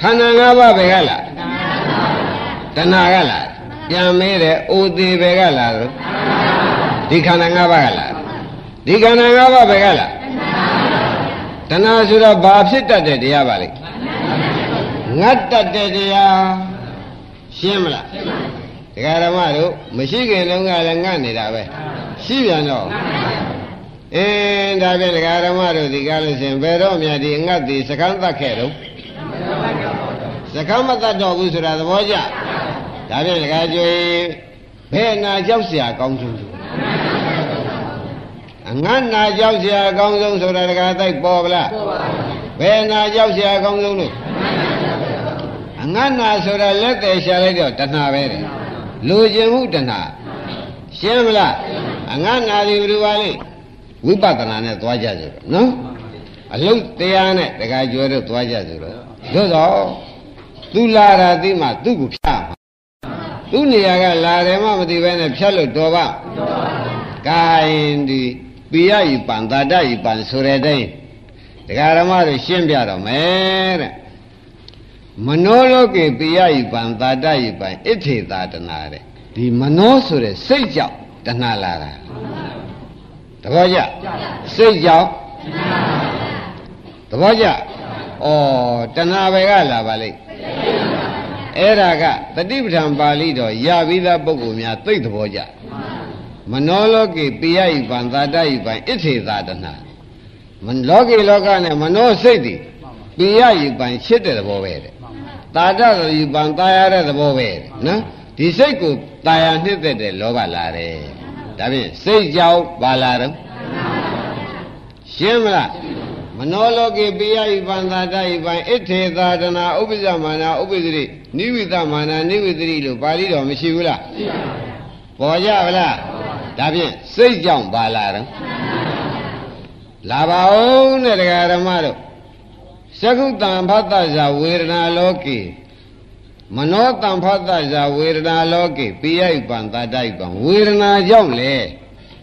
ခန္ဓာ၅ပါးပဲကလာတဏှာကလာပြန်မေးတယ်အိုသေးပဲကလာသလုံးဒီခန္ဓာ၅ပါးကလာဒီခန္ဓာ၅ပါးပဲကလာတဏှာဆိုတော့ဘာဖြစ်တတ်တဲ့တရားပါလဲငတ်တတ်တဲ့တရားရှင်းမလားရှင်းပါ ဒကာဓမ္မတို့မရှိခင်တုန်းကလည်းငတ်နေတာပဲရှိပြန်တော့အင်းဒါပြန်ဒကာဓမ္မတို့ဒီကားလို့ရှင်ဘယ်တော့မှဒီငတ်ဒီစကမ်းတတ်ခဲ့တော့စကမ်းမတတ်တော့ဘူးဆိုတာသဘောကျဒါပြန်ဒကာကျွေဘယ်နာကြောက်เสียအကောင်းဆုံးအငတ်နာကြောက်เสียအကောင်းဆုံးဆိုတာဒကာတိုက်ပေါ်ဗလားဘယ်နာကြောက်เสียအကောင်းဆုံးလို့အငတ်နာဆိုတာလက်သေးရှာလိုက်တော့တဏှာပဲတဲ့ လိုချင်မှုတဏှာရှင်းမလားအငါနာရီဘယ်လိုပါလဲဝိပဿနာနဲ့သွားကြဆိုတော့နော်အလုံးတရားနဲ့တခါကျွဲတော့သွားကြဆိုတော့သို့တော့သူလာတာသိမှသူ့ကိုဖြတ်မှာသူ့နေရာကလာတယ်မှမသိဘဲနဲ့ဖြတ်လို့တော်ပါကိုင်းဒီပိယဤပံသာတဤပံဆိုတဲ့တိုင်းတရားဓမ္မတွေရှင်းပြတော့မယ်တဲ့ မနောလောကေပိယဤပံသာတဤပံဣထေသာတနာတဲ့ဒီမနောဆိုတဲ့စိတ်ကြောင့်တဏှာလာတာတဘောကြစိတ်ကြောင့်တဘောကြဩတဏှာပဲကလာပါလိမ့်အဲ့ဒါကတတိပဋ္ဌာန်ပါဠိတော်ရပြီးသားပုဂ္ဂိုလ်များသိသဘောကြမနောလောကေပိယဤပံသာတဤပံဣထေသာတနာမလောကေလောကနဲ့မနောစိတ်သည်ပိယဤပံရှစ်တဲ့သဘောပဲတဲ့ တ တာတသတိပံตายရတဲ့သဘောပဲနော်ဒီစိတ်ကိုตายရနှစ်သက်တဲ့လောဘလာတယ်ဒါဖြင့်စိတ်ကြောင့်ပါလာတော့ရှင်းမလားမနောလောကေပိယဤပန္တာတဤပံဣထေသာတနာဥပ္ပဇမာနာဥပ္ပဇရိနိဝိတမာနာနိဝိတရိလို့ပါဠိတော်မရှိဘူးလားရှိပါဘူးပေါ်ကြဗလားဒါဖြင့်စိတ်ကြောင့်ပါလာတော့လာပါဦးတဲ့တရားဓမ္မတို့ သကုတံဖတ်တဇာဝေဒနာလောကေမနောတံဖတ်တဇာဝေဒနာလောကေပိယိပံတတ္တိပံဝေဒနာကြောင့်လေ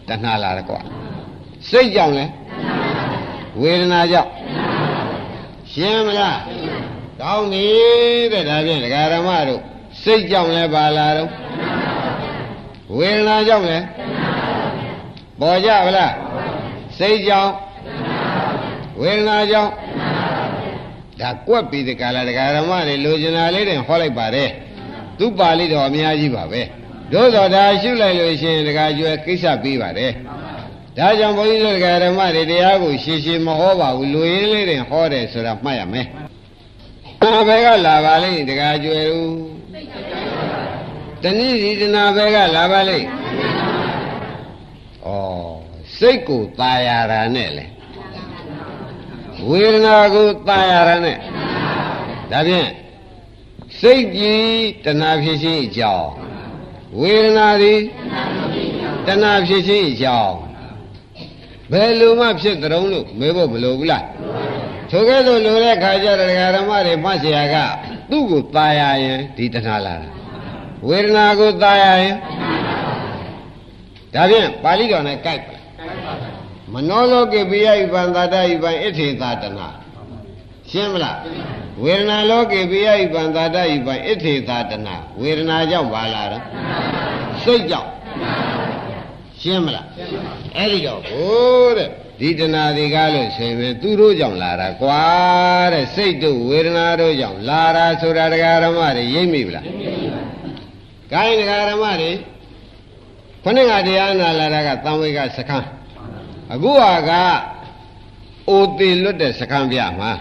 တဏှာလာတယ်ကွာစိတ်ကြောင့်လေဝေဒနာကြောင့်ရှင်းမလားကောင်းပြီတဲ့ဒါဖြင့်ဒကာရမတို့စိတ်ကြောင့်လဲပါလာတော့ဝေဒနာကြောင့်လဲပေါ်ကြဗလားစိတ်ကြောင့်ဝေဒနာကြောင့် ဒါကွက်ပြီးဒီကလာဒကာရမတွေလိုချင်တာလေးတွေဟောလိုက်ပါတယ်သူပါဠိတော်အများကြီးပါပဲတို့တော်ဒါရှုလိုက်လို့ရှိရင်ဒကာကျွဲကိစ္စပြီးပါတယ်ဒါကြောင့်ဘုန်းကြီးတို့ဒကာရမတွေတရားကိုရှင်းရှင်းမဟောပါဘူးလူရင်းလေးတွေဟောတယ်ဆိုတာမှတ်ရမယ်ဘယ်ကလာပါလိမ့်ဒကာကျွဲဦးတဏှိဒီတနာဘယ်ကလာပါလိမ့်ဩစိတ်ကိုตายရတာနဲ့လေ ဝေဒနာကိုตายရတာနဲ့ဒါဖြင့်စိတ်ကြည်တဏှာဖြစ်ခြင်းအကြောင်းဝေဒနာသည်တဏှာဖြစ်ခြင်းအကြောင်းဘယ်လိုမှဖြစ်ကြုံလို့မေးဖို့မလိုဘူးလားထိုကဲ့သို့လိုတဲ့ခါကျတော့ဓမ္မတွေမှတ်เสียကသူ့ကိုตายရရင်ဒီတဏှာလာတာဝေဒနာကိုตายရရင်ဒါဖြင့်ပါဠိတော်နဲ့ကြိုက်ပါ မနောလောကေပိယဣပံသာတဣပံဣထေသာတနာရှင်းမလားဝေဒနာလောကေပိယဣပံသာတဣပံဣထေသာတနာဝေဒနာကြောင့်ပါလာတော့စိတ်ကြောင့်ရှင်းမလားအဲ့ဒီတော့ဟိုးတဲ့ဒီတဏှာတွေကားလို့ဆိုရင်သူတို့ကြောင့်လာတာကွာတဲ့စိတ်တို့ဝေဒနာတို့ကြောင့်လာတာဆိုတာတရားဓမ္မတွေရိပ်မိဗလားရိပ်မိပါဘူးကိုင်းတရားဓမ္မတွေခொနဲ့ကတရားနာလာတာကသံဝေကစခန်း အခုဟာကအိုသေးလွတ်တဲ့စခန်းပြမှာ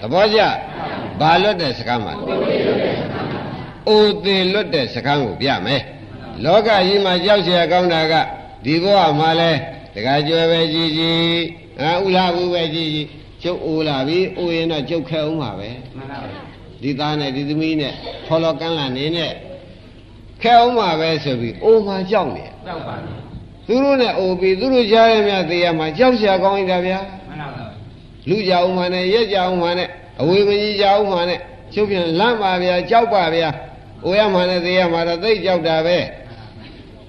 သဘောကျဘာလွတ်တဲ့စခန်းမှာအိုသေးလွတ်တဲ့စခန်းကိုပြမယ်လောကကြီးမှာကြောက်เสียကောင်းတာကဒီဘဝမှာလဲတခါကျွဲပဲကြည်ကြည်အာဥလာဘူးပဲကြည်ကြည်ကျုပ်အိုလာပြီအိုရင်တော့ကျုပ်ခဲအောင်ပါပဲဒီသားနဲ့ဒီသမီးနဲ့ဖော်လောကန်းလာနေနဲ့ခဲအောင်ပါပဲဆိုပြီးအိုမှကြောက်နေကြောက်ပါ သူတို့နဲ့အိုပြီးသူတို့ရှားရမြသေးရမှာကြောက်ရှာကောင်းနေတာဗျာမှန်ပါပါလူကြအောင်မှနဲ့ရက်ကြအောင်မှနဲ့အဝေမကြီးကြအောင်မှနဲ့ချုပ်ပြန်လန့်ပါဗျာကြောက်ပါဗျာအိုရမှနဲ့သေးရမှာတော့သိကြောက်တာပဲ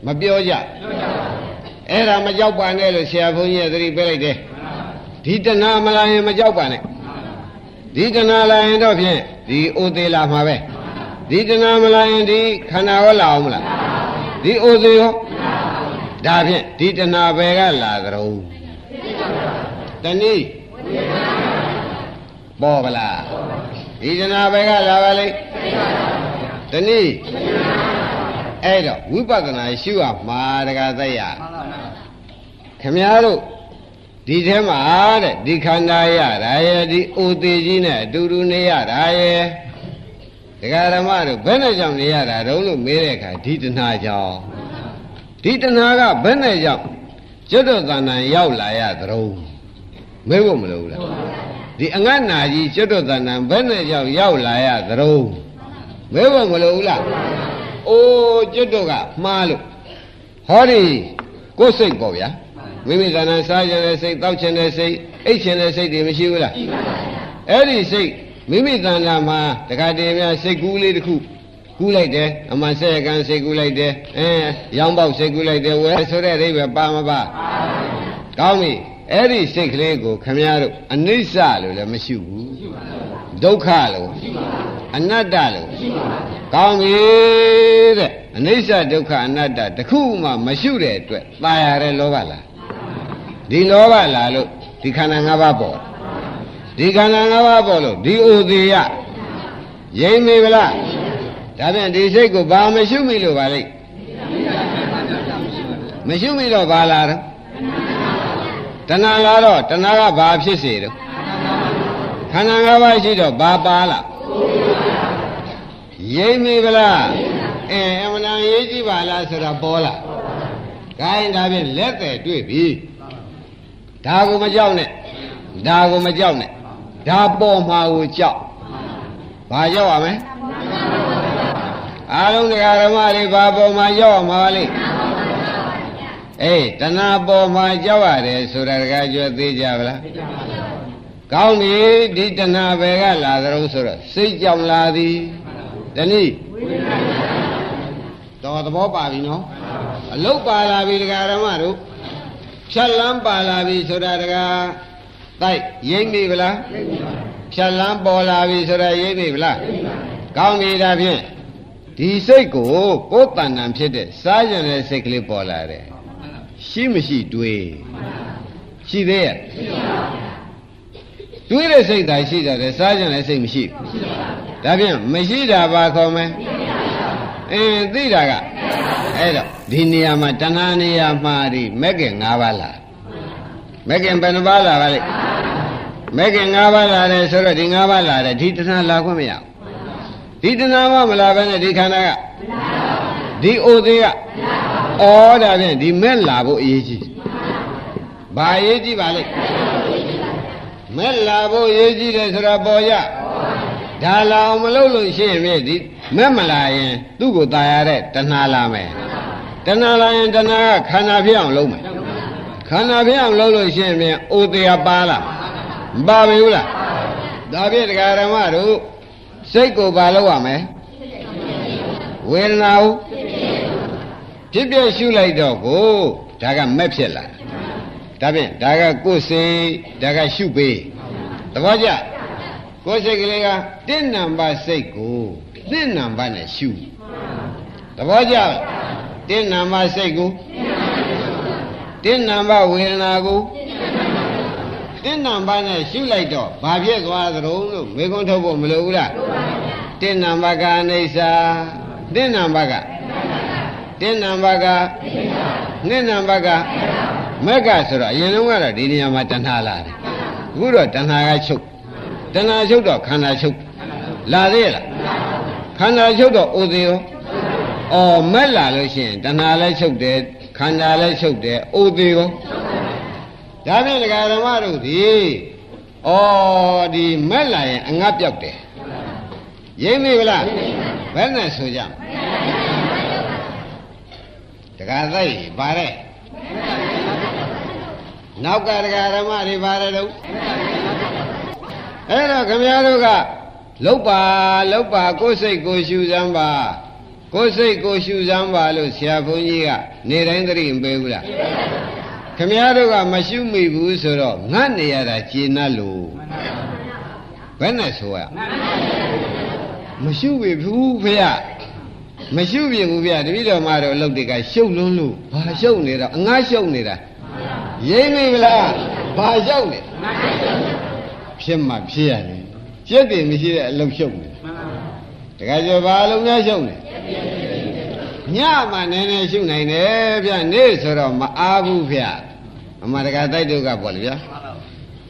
မပြောကြပြောကြပါအဲ့ဒါမကြောက်ပါနဲ့လို့ဆရာဘုန်းကြီးကသတိပေးလိုက်တယ်ဒီတဏမလာရင်မကြောက်ပါနဲ့ဒီတဏလာရင်တော့ဖြင့်ဒီအိုသေးလာမှာပဲဒီတဏမလာရင်ဒီခန္ဓာရောလာအောင်မလားဒီအိုသေးရော ဒါဖြင့်ဒီတဏှာပဲကလာကြုံတနည်းပေါ်ဗလားဒီတဏှာပဲကလာပါလိမ့်တနည်းအဲ့တော့ဝိပဿနာရှုရမှာတကသက်ရခမည်းတော်ဒီထဲမှာတဲ့ဒီခန္ဓာရတာရဲ့ဒီအိုသေးကြီးနဲ့အတူတူနေရတာရဲ့ဒကာဓမ္မတို့ဘယ်နဲ့ကြောင့်နေရတာတုံးလို့မေးတဲ့အခါဒီတဏှာကြောင့် ဒီတဏှာကဘယ်နဲ့ကြောင့်ကျွတ်တော်တဏ္ဍာရောက်လာရသရုံးမေးဖို့မလိုဘူးလားဒီအငတ်နာကြီးကျွတ်တော်တဏ္ဍာဘယ်နဲ့ကြောင့်ရောက်လာရသရုံးမေးဖို့မလိုဘူးလားအိုးကျွတ်တော်ကမှားလို့ဟောဒီကိုယ်စိတ်ပေါ့ဗျာမိမိကဏ္ဍစားခြင်းတဲ့စိတ်တောက်ခြင်းတဲ့စိတ်အိတ်ခြင်းတဲ့စိတ်တွေမရှိဘူးလားအဲ့ဒီစိတ်မိမိကဏ္ဍမှာတခါတည်းများစိတ်ကူးလေးတစ်ခု ကူးလိုက်တယ်အမှန်ဆက်ရကန်းစိတ်ကူးလိုက်တယ်အဲရောင်းပေါက်စိတ်ကူးလိုက်တယ်ဝဲဆိုတဲ့အိဗယ်ပါမပါကောင်းပြီအဲ့ဒီစိတ်ကလေးကိုခမည်းတော်အနိစ္စလို့လည်းမရှိဘူးဒုက္ခလို့အနတ္တလို့ကောင်းပြီတဲ့အနိစ္စဒုက္ခအနတ္တတခုမှမရှိတဲ့အတွက်ตายရတဲ့လောဘလားဒီလောဘလာလို့ဒီခန္ဓာ၅ပါးပေါ်ဒီခန္ဓာ၅ပါးပေါ်လို့ဒီဥသေးရရိမ့်မိဗလား ဒါပြန်ဒီစိတ်ကိုဘာမရှိမိလို့ပါလိမ့်မရှိမိတော့ဘာလာတော့တဏှာလာတော့တဏှာကဘာဖြစ်စေတော့ခန္ဓာ၅ပါးရှိတော့ဘာပါလားရိမ့်မိဗလားအင်းအမှန်တန်ရေးကြည့်ပါလားဆိုတာပေါ်လာခိုင်းဒါဖြင့်လက်တယ်တွေ့ပြီဒါကိုမကြောက်နဲ့ဒါကိုမကြောက်နဲ့ဒါပေါ်မှာကိုကြောက်ဘာကြောက်ရမလဲ အားလုံးတရားဓမ္မတွေဘာပေါ်မှာကြောက်ရမှာလဲအေးတဏှာပေါ်မှာကြောက်ရတယ်ဆိုတာတကားကျွတ်သေးကြပါလားကောင်းပြီဒီတဏှာပဲကလာသလုံးဆိုတော့စိတ်ကြောင်လာသည်တနည်းတော်သဘောပါပြီနော်အလုတ်ပါလာပြီတရားဓမ္မတို့ဖြတ်လန်းပါလာပြီဆိုတာတကားတိုက်ရိမ့်ပြီဗလားဖြတ်လန်းပေါ်လာပြီဆိုတာရိမ့်ပြီဗလားကောင်းပြီဒါဖြင့် ဒီစိတ်ကိုကိုယ်တဏ္ဍာဖြစ်တဲ့စားကြတဲ့စိတ်ကလေးပေါ်လာတယ်ရှိမရှိတွေးရှိသေးရဲ့တွေးတဲ့စိတ်သာရှိကြတယ်စားကြတဲ့စိတ်မရှိဘူးဒါဖြင့်မရှိတာဘာခေါ်မလဲအင်းသိတာကအဲ့တော့ဒီနေရာမှာတဏှာနေရာမှာဒီမက်ကင်၅ပါးလားမက်ကင်ဘယ်နှပါးလားပါလိမက်ကင်၅ပါးလာတယ်ဆိုတော့ဒီ၅ပါးလာတယ်ဒီတဏှာလာခွင့်မရဘူး ဒီတဏှာမှမလာဘဲနဲ့ဒီခန္ဓာကဒီအိုသေးကဩဒါဖြင့်ဒီမက်လာဖို့အရေးကြီးဘာအရေးကြီးပါလိမက်လာဖို့အရေးကြီးတယ်ဆိုတာပေါ်ရဒါလာအောင်မလုပ်လို့ရှိရင်ဒီမက်မလာရင်သူ့ကိုตายရတဲ့တဏှာလာမယ်တဏှာလာရင်တဏှာကခန္ဓာဖြစ်အောင်လုပ်မယ်ခန္ဓာဖြစ်အောင်လုပ်လို့ရှိရင်ပြန်အိုတရားပါလာမပါဘူးလားဒါဖြင့်တရားဓမ္မတို့ စိတ်ကိုပါလို့ရမယ်ဝေဒနာကိုဖြစ်ပြရှုလိုက်တော့ကိုဒါကမက်ဖြစ်လာဒါဖြင့်ဒါကကိုယ်စိတ်ဒါကရှုပေးသဘောကျကိုယ်စိတ်ကလေးကတင့်နံပါတ်စိတ်ကိုတင့်နံပါတ်နဲ့ရှုသဘောကျတင့်နံပါတ်စိတ်ကိုတင့်နံပါတ်ဝေဒနာကိုတင့် နံပါတ်နဲ့ရှုလိုက်တော့ဘာဖြစ်သွားသတုံးလို့မေခွန်းထုတ်ဖို့မလိုဘူးလားတင့်နံပါတ်ကအနိစ္စတင့်နံပါတ်ကတင်းနံပါတ်ကနှစ်နံပါတ်ကမက်ကဆိုတော့အရင်လုံးကတော့ဒီနေရာမှာတဏှာလာတယ်အခုတော့တဏှာကချုပ်တဏှာချုပ်တော့ခန္ဓာချုပ်လာသေးလားခန္ဓာချုပ်တော့ဥသေးရောအော်မက်လာလို့ရှိရင်တဏှာလည်းချုပ်တယ်ခန္ဓာလည်းချုပ်တယ်ဥသေးရော ဒါဖြင့်ဒကာဓမ္မတို့ဒီအော်ဒီမက်လာရင်အငတ်ပြောက်တယ်ရိမ့်မိဗလားဘယ်နဲ့ဆိုကြမလဲတက္ကသိပါတဲ့နောက်ကတက္ကဓမ္မတွေပါတယ်တော့အဲ့တော့ခမည်းတော်ကလုတ်ပါလုတ်ပါကိုယ်စိတ်ကိုရှူစမ်းပါကိုယ်စိတ်ကိုရှူစမ်းပါလို့ဆရာဘုန်းကြီးကနေတိုင်းသတိမပေးဘူးလား ခမည်းတော်ကမရှုမိဘူးဆိုတော့ငတ်နေရတာကျေနပ်လို့ဘယ်နဲ့ဆိုရမရှုပြီဘူးဖေရမရှုပြင်ဘူးဗျတပည့်တော်မတော်အလုပ်တွေကရှုပ်လွန်းလို့ဘာရှုပ်နေတော့အငါရှုပ်နေတာရိမ့်မိမလားဘာရှုပ်နေဖြစ်မှဖြစ်ရတယ်ပြက်တယ်မရှိတဲ့အလုပ်ရှုပ်နေတခါကျဘာအလုပ်များရှုပ်နေညမှနည်းနည်းရှုနိုင်တယ်ဗျနေ့ဆိုတော့မအားဘူးဗျ အမှန်တကတိုက်တုကပေါ့လေဗျတ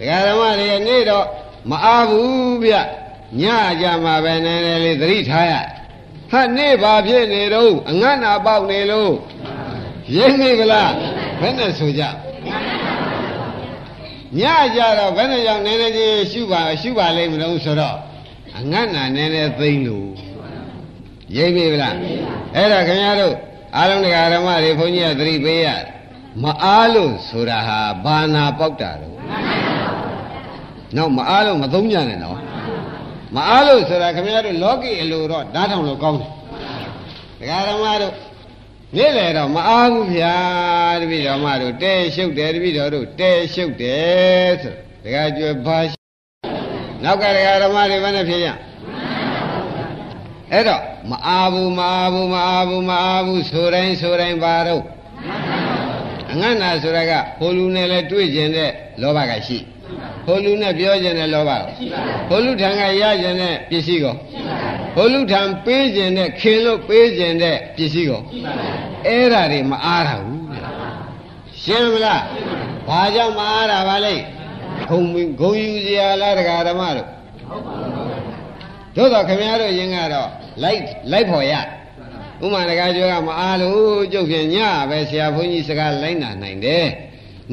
ခါဓမ္မတွေနေ့တော့မအားဘူးဗျညကြမှာပဲနည်းနည်းလေးသတိထားရဟာနေ့ဘာဖြစ်နေတော့အငတ်နာပေါက်နေလို့ရင်းမိကလားဘယ်နဲ့ဆိုကြညကြတော့ဘယ်နဲ့ကြောင့်နည်းနည်းချင်းရှုပါရှုပါလိမ့်မလို့ဆိုတော့အငတ်နာနည်းနည်းသိမ့်လို့ရင်းမိကလားအဲ့ဒါခင်ဗျားတို့အားလုံးတရားဓမ္မတွေဘုန်းကြီးကသတိပေးရ မအားလို့ဆိုတာဟာဘာနာပေါက်တာတော့နောက်မအားလို့မသုံးကြနဲ့နော်မအားလို့ဆိုတာခင်ဗျားတို့လောကီအလိုတော့ဓာတ်ထောင်လို့ကောင်းတယ်ဒကာဓမ္မတို့နေ့လေတော့မအားဘူးဗျာတပည့်တော်မတို့တဲရှုပ်တယ်တပည့်တော်တို့တဲရှုပ်တယ်ဆိုဒကာကျွယ်ဘာနောက်ကဒကာဓမ္မတွေဘယ်နဲ့ဖြစ်ရအဲ့တော့မအားဘူးမအားဘူးမအားဘူးမအားဘူးဆိုတိုင်းဆိုတိုင်းပါတော့ အငတ်နာဆိုတာကဟိုလူနဲ့လဲတွေ့ကျင်တဲ့လောဘကရှိဟိုလူနဲ့ပြောကျင်တဲ့လောဘကိုဟိုလူထံကရကျင်တဲ့ပစ္စည်းကိုဟိုလူထံပေးကျင်တဲ့ခင်လို့ပေးကျင်တဲ့ပစ္စည်းကိုအဲ့ဓာတွေမအားတာဘူးရှင်းမလားဘာကြောင့်မအားတာပါလဲဂုံဂုံယူစရာလားတရားဓမ္မတို့ဟသို့တော့ခင်ဗျားတို့ရင်ကတော့လိုက်လိုက်ဖို့ရ ဥမာတကားကျော်ကမအားလို့ကျုပ်ဖြင့်ညပဲဆရာဘုန်းကြီးစကားလိုက်နာနိုင်တယ်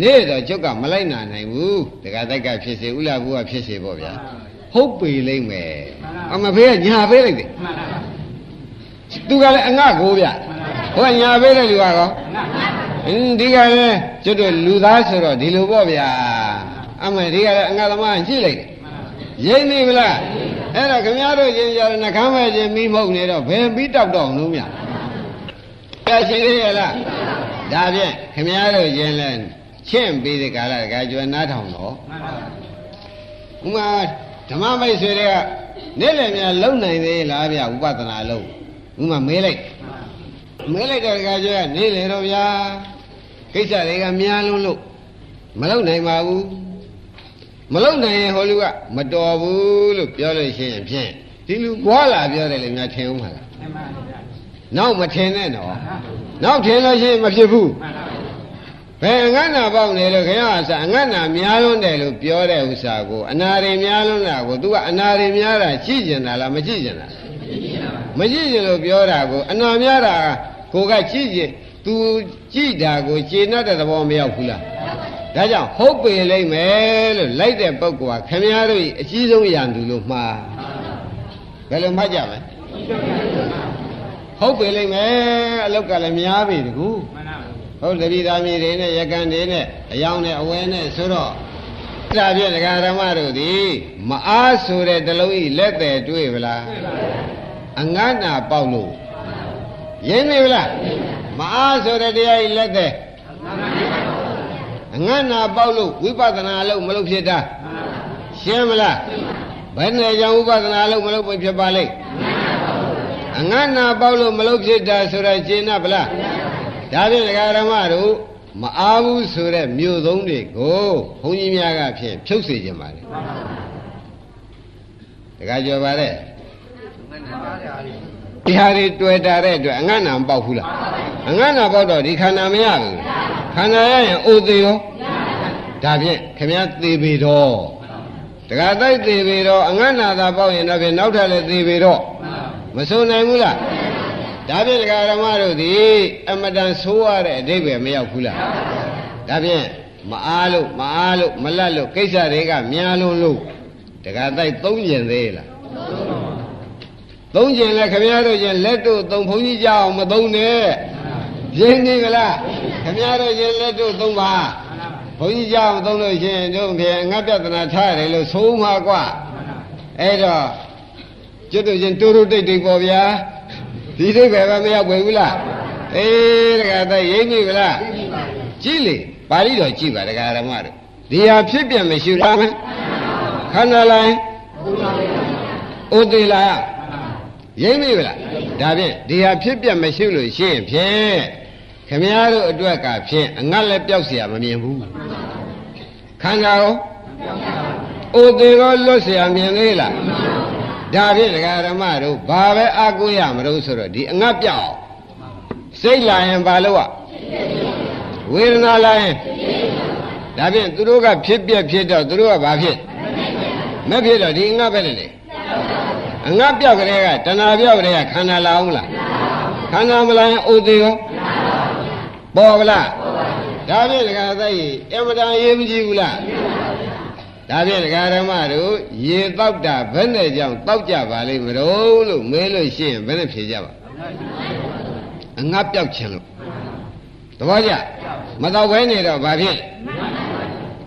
နေ့တော့ကျုပ်ကမလိုက်နာနိုင်ဘူးတကားတိုက်ကဖြစ်စေဥလာဘူးကဖြစ်စေပေါ့ဗျာဟုတ်ပေလိမ့်မယ်အမဖေးကညာပေးလိုက်တယ်သူကလည်းအငကိုဗျဟိုကညာပေးတဲ့လူကတော့အင်းဒီကလည်းကျွတ်တို့လူသားဆိုတော့ဒီလိုပေါ့ဗျာအမေဒီကလည်းအငသမားရှိလိုက်တယ်ရိမ့်နေမလား အဲ့တော့ခင်ဗျားတို့ချင်းကြနှကမ်းမဲ့ချင်းမိမဟုတ်နေတော့ဘယ်ပြီးတောက်တော့လုံးမြပြရှိသေးရလားဒါဖြင့်ခင်ဗျားတို့ချင်းလဲချင့်ပြီးဒီကာလကကျွမ်းနားထောင်တော့ဥမာဓမ္မမိတ်ဆွေတွေကနေ့လည်များလုံနိုင်သေးလားဗျဥပဒနာလုံးဥမာမေးလိုက်မဲလိုက်တဲ့ကကျနေလေတော့ဗျာကိစ္စတွေကများလုံးလို့မလုံနိုင်ပါဘူး မလုံနိုင်ရင်ဟိုလူကမတော်ဘူးလို့ပြောလို့ရှိရင်ဖြင့်ဒီလူဘွာလာပြောတယ်လေများထင်ဦးမှာလားနောက်မထင်နဲ့တော့နောက်ထင်လို့ရှိရင်မဖြစ်ဘူးဘယ်အငတ်နာပေါက်နေလို့ခင်ဗျာဆာအငတ်နာများလွန်းတယ်လို့ပြောတဲ့ဥစ္စာကိုအနာရီများလွန်းတာကို तू ကအနာရီများတာကြည့်ကျင်တာလားမကြည့်ကျင်တာမကြည့်ကျင်လို့ပြောတာကိုအနာများတာကိုကကြည့်ကျင် तू ကြည့်တာကိုခြေနှက်တဲ့သဘောမရောက်ဘူးလား ဒါကြောင့်ဟုတ်ပေလိမ့်မယ်လို့လိုက်တဲ့ပုဂ္ဂိုလ်ကခင်ဗျားတို့အကြီးဆုံးရန်သူလို့မှားဘယ်လိုမှတ်ကြမလဲဟုတ်ပေလိမ့်မယ်အလောက်ကလည်းများပြီတကူဟုတ်တတိသားမြေတွေနဲ့ရကန်တွေနဲ့အယောင်နဲ့အဝဲနဲ့ဆိုတော့ဒါဖြင့်ဒကာရမတို့ဒီမအားဆိုတဲ့တလုံးဤလက်တယ်တွေ့ဗလားအငတ်နာပေါက်လို့ရင်းနေဗလားမအားဆိုတဲ့တရားဤလက်တယ်အ ငတ်နာပေါက်လို့ဝိပဿနာလို့မလုပ်ဖြစ်တာရှင်းမလားဘယ်နဲ့ကြောင့်ဝိပဿနာလို့မလုပ်ဖြစ်ပါလိမ့်အငတ်နာပေါက်လို့မလုပ်ဖြစ်တာဆိုတော့ရှင်းနာဗလားဒါဖြင့်ဒကာရမတို့မအားဘူးဆိုတဲ့မြို့သုံးတွေကိုဘုန်းကြီးများကဖြင့်ဖြုတ်စေခြင်းပါလေဒကာကြော်ပါတဲ့ ဒီဟာတွေတွေ့တာတဲ့အတွက်အငတ်နာမပေါက်ဘူးလားအငတ်နာပေါက်တော့ဒီခန္ဓာမရဘူးခန္ဓာရရင်အိုသေးရောဒါဖြင့်ခမည်းသေပေတော့တခါတိုက်သေးပေတော့အငတ်နာသာပေါက်ရင်တော့ဖြင့်နောက်ထပ်လည်းသေပေတော့မဆုံးနိုင်ဘူးလားဒါဖြင့်ဒကာဓမ္မတို့ဒီအမတန်ဆိုးရတဲ့အဓိပ္ပာယ်မရောက်ဘူးလားဒါဖြင့်မအားလို့မအားလို့မလတ်လို့ကိစ္စတွေကများလုံးလို့ဒကာတိုက်သုံးကျင်သေးလား သုံးကျင်လဲခင်ဗျားတို့ချင်းလက်တို့သုံးဘုန်းကြီးကြအောင်မသုံးနဲ့ရင်းနေကလားခင်ဗျားတို့ချင်းလက်တို့သုံးပါဘုန်းကြီးကြအောင်သုံးလို့ရှင်တို့ဖြင့်ငါပြဿနာထားရတယ်လို့ဆိုမှာကွာအဲ့တော့ကျွတ်တို့ချင်းတူတူတိတ်တိတ်ပေါ့ဗျာဒီဒိဗ္ဗေပဲမရောက်ပဲဘူးလားအေးတခါသက်ရိမ့်ပြီလားကြည့်လေပါဠိတော်ကြည့်ပါတခါဓမ္မတို့ဒီဟာဖြစ်ပြမရှိလားမခန္ဓာလိုက်ဥသေးလား ရိမ့်ပြီလားဒါဖြင့်ဒီဟာဖြစ်ပြမရှိလို့ရှိရင်ဖြင့်ခမည်းတော်အတွက်ကဖြင့်အငတ်လည်းပျောက်เสียမမြင်ဘူးခန္ဓာရောဥသေးရောလွတ်เสียမြင်သေးလားဒါဖြင့်ဒကာဓမ္မတို့ဘာပဲအကုရမလို့ဆိုတော့ဒီအငတ်ပြောက်စိတ်လာရင်ဘာလို့อ่ะဝေဒနာလာရင်ဒါဖြင့်သူတို့ကဖြစ်ပြဖြစ်တော့သူတို့ကဘာဖြစ်မဖြစ်တော့ဒီအငတ်ပဲလေ အငတ်ပြောက်ကလေးကတဏှာပြောက်ကလေးကခန္ဓာလာအောင်လားခန္ဓာမလာရင်ဥသေးရောပေါ်ဗလားဒါဖြင့်ဒကာသက်ကြီးအမတန်ရေးမကြည့်ဘူးလားဒါဖြင့်ဒကာဓမ္မတို့ရေတောက်တာဘယ်နဲ့ကြောင့်တောက်ကြပါလိမ့်မလို့လို့မဲလို့ရှိရင်ဘယ်နဲ့ဖြေကြပါအငတ်ပြောက်ခြင်းလို့သဘောကျမတော့ဘဲနေတော့ဘာဖြစ်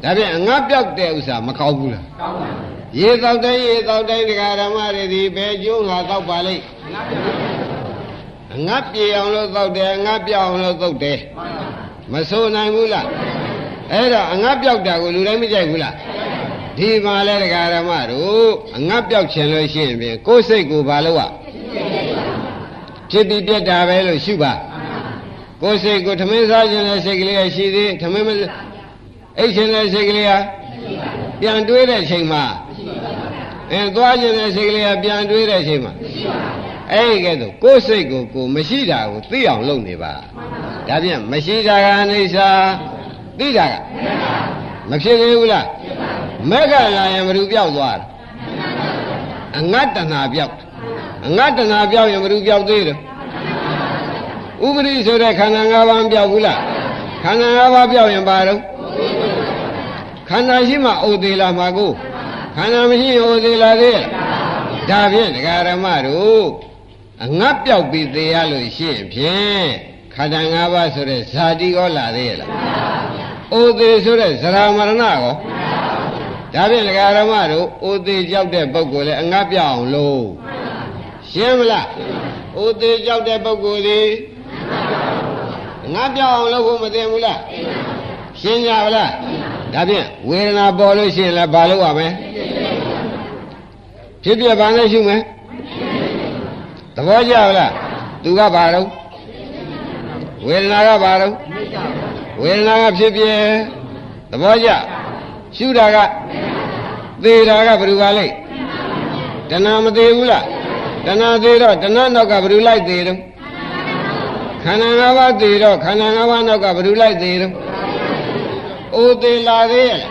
ဒါဖြင့်အငတ်ပြောက်တဲ့ဥစ္စာမကောင်းဘူးလားကောင်းပါ ရေတောက်တဲ့ရေတောက်တဲ့ဒကာဓမ္မတွေဒီဘယ်ကျိုးငါတောက်ပါလိမ့်အငတ်ပြေအောင်လို့တောက်တယ်အငတ်ပြောက်အောင်လို့တောက်တယ်မဆိုနိုင်ဘူးလားအဲ့တော့အငတ်ပြောက်တာကိုလူတိုင်းမကြိုက်ဘူးလားဒီမှာလဲဒကာရမတို့အငတ်ပြောက်ခြင်းလို့ရှိရင်ဖြင့်ကိုယ်စိတ်ကိုဘာလို့อ่ะဖြစ်ပြီးပြက်တာပဲလို့ရှုပါကိုယ်စိတ်ကိုထမင်းစားခြင်းနဲ့စိတ်ကလေးကရှိသေးထမင်းမအိတ်ခြင်းနဲ့စိတ်ကလေးကပြန်တွေးတဲ့ချိန်မှာ အဲသွားခြင်းနဲ့စိတ်ကလေးကပြန်တွေးတဲ့ချိန်မှာအဲ့ဒီကဲတော့ကိုယ်စိတ်ကိုကိုမရှိတာကိုသိအောင်လုပ်နေပါဒါပြန်မရှိတာကအိဋ္ဌာသိတာကမဖြစ်သေးဘူးလားမက်ကလာရင်ဘယ်သူပြောက်သွားလဲအငတ်တဏပြောက်အငတ်တဏပြောက်ရင်ဘယ်သူပြောက်သေးတယ်ဥပရိဆိုတဲ့ခန္ဓာ၅ပါးပြောက်ဘူးလားခန္ဓာ၅ပါးပြောက်ရင်ဘာတော့ခန္ဓာရှိမှအိုသေးလာမှာကို ခန္ဓာမရှိရင်အိုသေးလာသေးရဲ့ဒါဖြင့်ဒကာရမတို့အငတ်ပြောက်ပြီးသေးရလို့ရှိရင်ဖြင့်ခန္ဓာ၅ပါးဆိုတဲ့ဇာတိရောလာသေးရဲ့လားအိုသေးဆိုတဲ့ဇရာမရဏရောဒါဖြင့်ဒကာရမတို့အိုသေးကြောက်တဲ့ပုဂ္ဂိုလ်လည်းအငတ်ပြောက်အောင်လို့ရှင်းမလားအိုသေးကြောက်တဲ့ပုဂ္ဂိုလ်ဒီငါပြောက်အောင်လုပ်ဖို့မသိဘူးလားရှင်းကြပါလား ဒါဖြင့်ဝေဒနာပေါ်လို့ရှိရင်လည်းဘာလုပ်ရမလဲဖြစ်ပြဘာနဲ့ရှုမယ်သဘောကျပါလားသူကဘာတော့ဝေဒနာကဘာတော့ဝေဒနာကဖြစ်ပြသဘောကျရှုတာကသေတာကဘယ်သူကလဲတဏမသေးဘူးလားတဏသေးတော့တဏနောက်ကဘယ်သူလိုက်သေးတော့ခန္ဓာ၅ပါးသေးတော့ခန္ဓာ၅ပါးနောက်ကဘယ်သူလိုက်သေးတော့ အိုသေးလာသေးရဲ့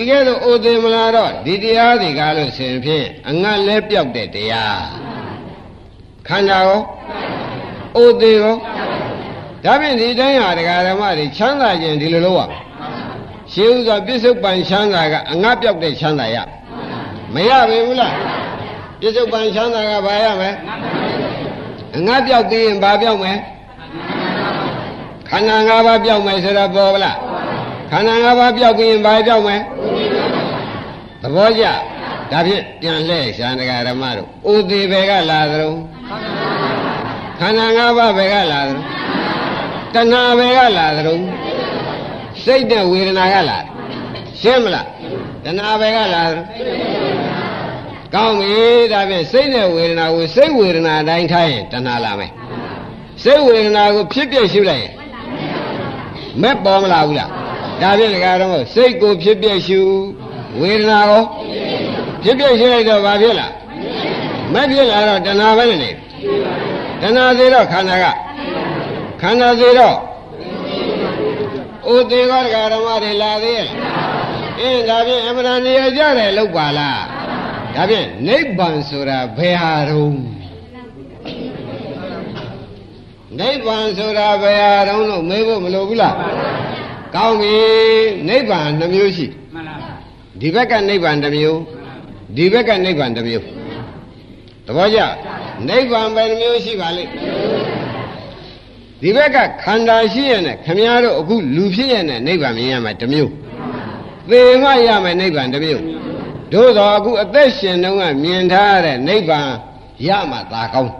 ဤကဲ့သို့အိုသေးမလားတော့ဒီတရားတွေကလို့ဆင်ဖြင့်အငတ်လဲပြောက်တဲ့တရားခန္ဓာရောအိုသေးရောဒါဖြင့်ဒီတိုင်းဟာတရားဓမ္မတွေချမ်းသာခြင်းဒီလိုလုပ်ရရှင်းဥစွာပြစ္ဆုတ်ပန်ချမ်းသာကအငတ်ပြောက်တဲ့ချမ်းသာရမရပြီဘူးလားပြစ္ဆုတ်ပန်ချမ်းသာကဘာရမလဲအငတ်ပြောက်သေးရင်ဘာပြောက်မလဲခန္ဓာ၅ပါးပြောက်မယ်ဆိုတော့ပေါ်ဗလား ခန္ဓာ၅ပါးပြောက်ပြီးရင်ဘာပြောက်မလဲသဘောကျဒါဖြင့်ပြန်လှည့်ရှားတရားဓမ္မတို့အိုသေးပဲကလာသလုံးခန္ဓာ၅ပါးပဲကလာသလုံးတဏှာပဲကလာသလုံးစိတ်နဲ့ဝေဒနာကလာရှင်းမလားတဏှာပဲကလာသလုံးကောင်းပြီဒါဖြင့်စိတ်နဲ့ဝေဒနာကိုစိတ်ဝေဒနာတိုင်းထားရင်တဏှာလာမယ်စိတ်ဝေဒနာကိုဖြစ်ပြရှုလိုက်ရင်မဲ့ပေါ်မလာဘူးလား ဒါဖြင့်ဒကာတော်စိတ်ကိုဖြစ်ပြရှုဝေဒနာကိုဖြစ်ပြရှုလိုက်တော့ဘာဖြစ်လာမဲ့ဖြစ်လာတော့တဏှာပဲနေတဏှာသေးတော့ခန္ဓာကခန္ဓာသေးတော့ဥသေးကဒကာဓမ္မတွေလာသေးရဲ့အင်းဒါဖြင့်အမှန်တရားကြတယ်လောက်ပါလားဒါဖြင့်နိဗ္ဗာန်ဆိုတာဘယ်ဟာတုံးနိဗ္ဗာန်ဆိုတာဘယ်ဟာတုံးလို့မေးဖို့မလိုဘူးလား ကောင်းပြီနိဗ္ဗာန်နှမျိုးရှိမှန်လားဒီဘက်ကနိဗ္ဗာန်တစ်မျိုးဒီဘက်ကနိဗ္ဗာန်တစ်မျိုးသဘောကျနိဗ္ဗာန်ဘယ်နှမျိုးရှိပါလိမ့်ဒီဘက်ကခန္ဓာရှိရနဲ့ခမည်းတော်အခုလူဖြစ်ရနဲ့နိဗ္ဗာန်မြင်ရမှာတစ်မျိုးသေမှရမယ်နိဗ္ဗာန်တစ်မျိုးတို့တော့အခုအသက်ရှင်တုန်းကမြင်ထားတဲ့နိဗ္ဗာန်ရမှာသာကောင်း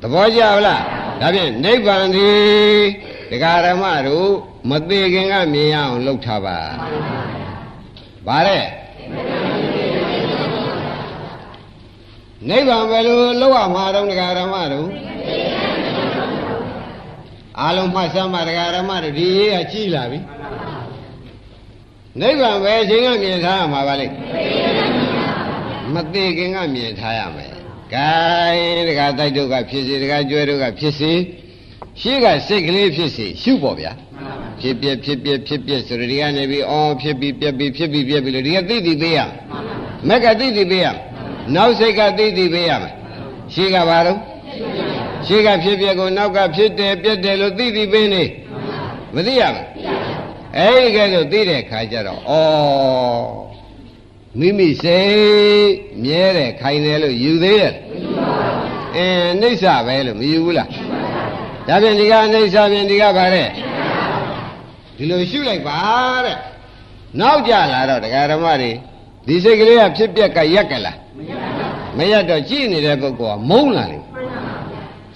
သဘောကျလားဒါဖြင့်နိဗ္ဗာန်ဒီ ဒကာရမတို့မသေးခင်ကမြင်ရအောင်လုပ်ထားပါဗါတဲ့နိဗ္ဗာန်ဘယ်လိုလောက်ရမှာတော့ဒကာရမတို့အားလုံးမှတ်စမ်းပါဒကာရမတို့ဒီရေးကကြီးလာပြီနိဗ္ဗာန်ပဲအချိန်ကမြင်ထားရမှာပါလေမသေးခင်ကမြင်ထားရမယ်ဂိုင်းဒကာတိုက်တို့ကဖြစ်စီဒကာကျွဲတို့ကဖြစ်စီ ရှေ့ကစိတ်ကလေးဖြစ်စီရှုပေါ့ဗျာဖြစ်ပြဖြစ်ပြဖြစ်ပြဆိုတော့ဒီကနေပြီးအော်ဖြစ်ပြီးပြက်ပြီးဖြစ်ပြီးပြက်ပြီးလို့ဒီကသိသိပေးရမက်ကသိသိပေးရနောက်စိတ်ကသိသိပေးရမယ်ရှေ့ကဘာတော့ရှေ့ကဖြစ်ပြကိုနောက်ကဖြစ်တယ်ပြက်တယ်လို့သိသိပေးနေမသိရဘူးအဲ့ဒီကဲဆိုသိတဲ့ခါကျတော့ဩမိမိစိတ်မြဲတယ်ခိုင်တယ်လို့ယူသေးရဲ့အင်းနှိစ္စပဲလို့မယူဘူးလား ဒါဖြင့်ဒီကနှိစ္စဖြင့်ဒီကဗါတဲ့ဒီလိုရှုလိုက်ပါတဲ့နောက်ကြလာတော့တရားဓမ္မတွေဒီစိတ်ကလေးကဖြစ်ပြက်ကရက်ကလားမရက်တော့ကြည်နေတဲ့ပုဂ္ဂိုလ်ကမုန်းလာလေ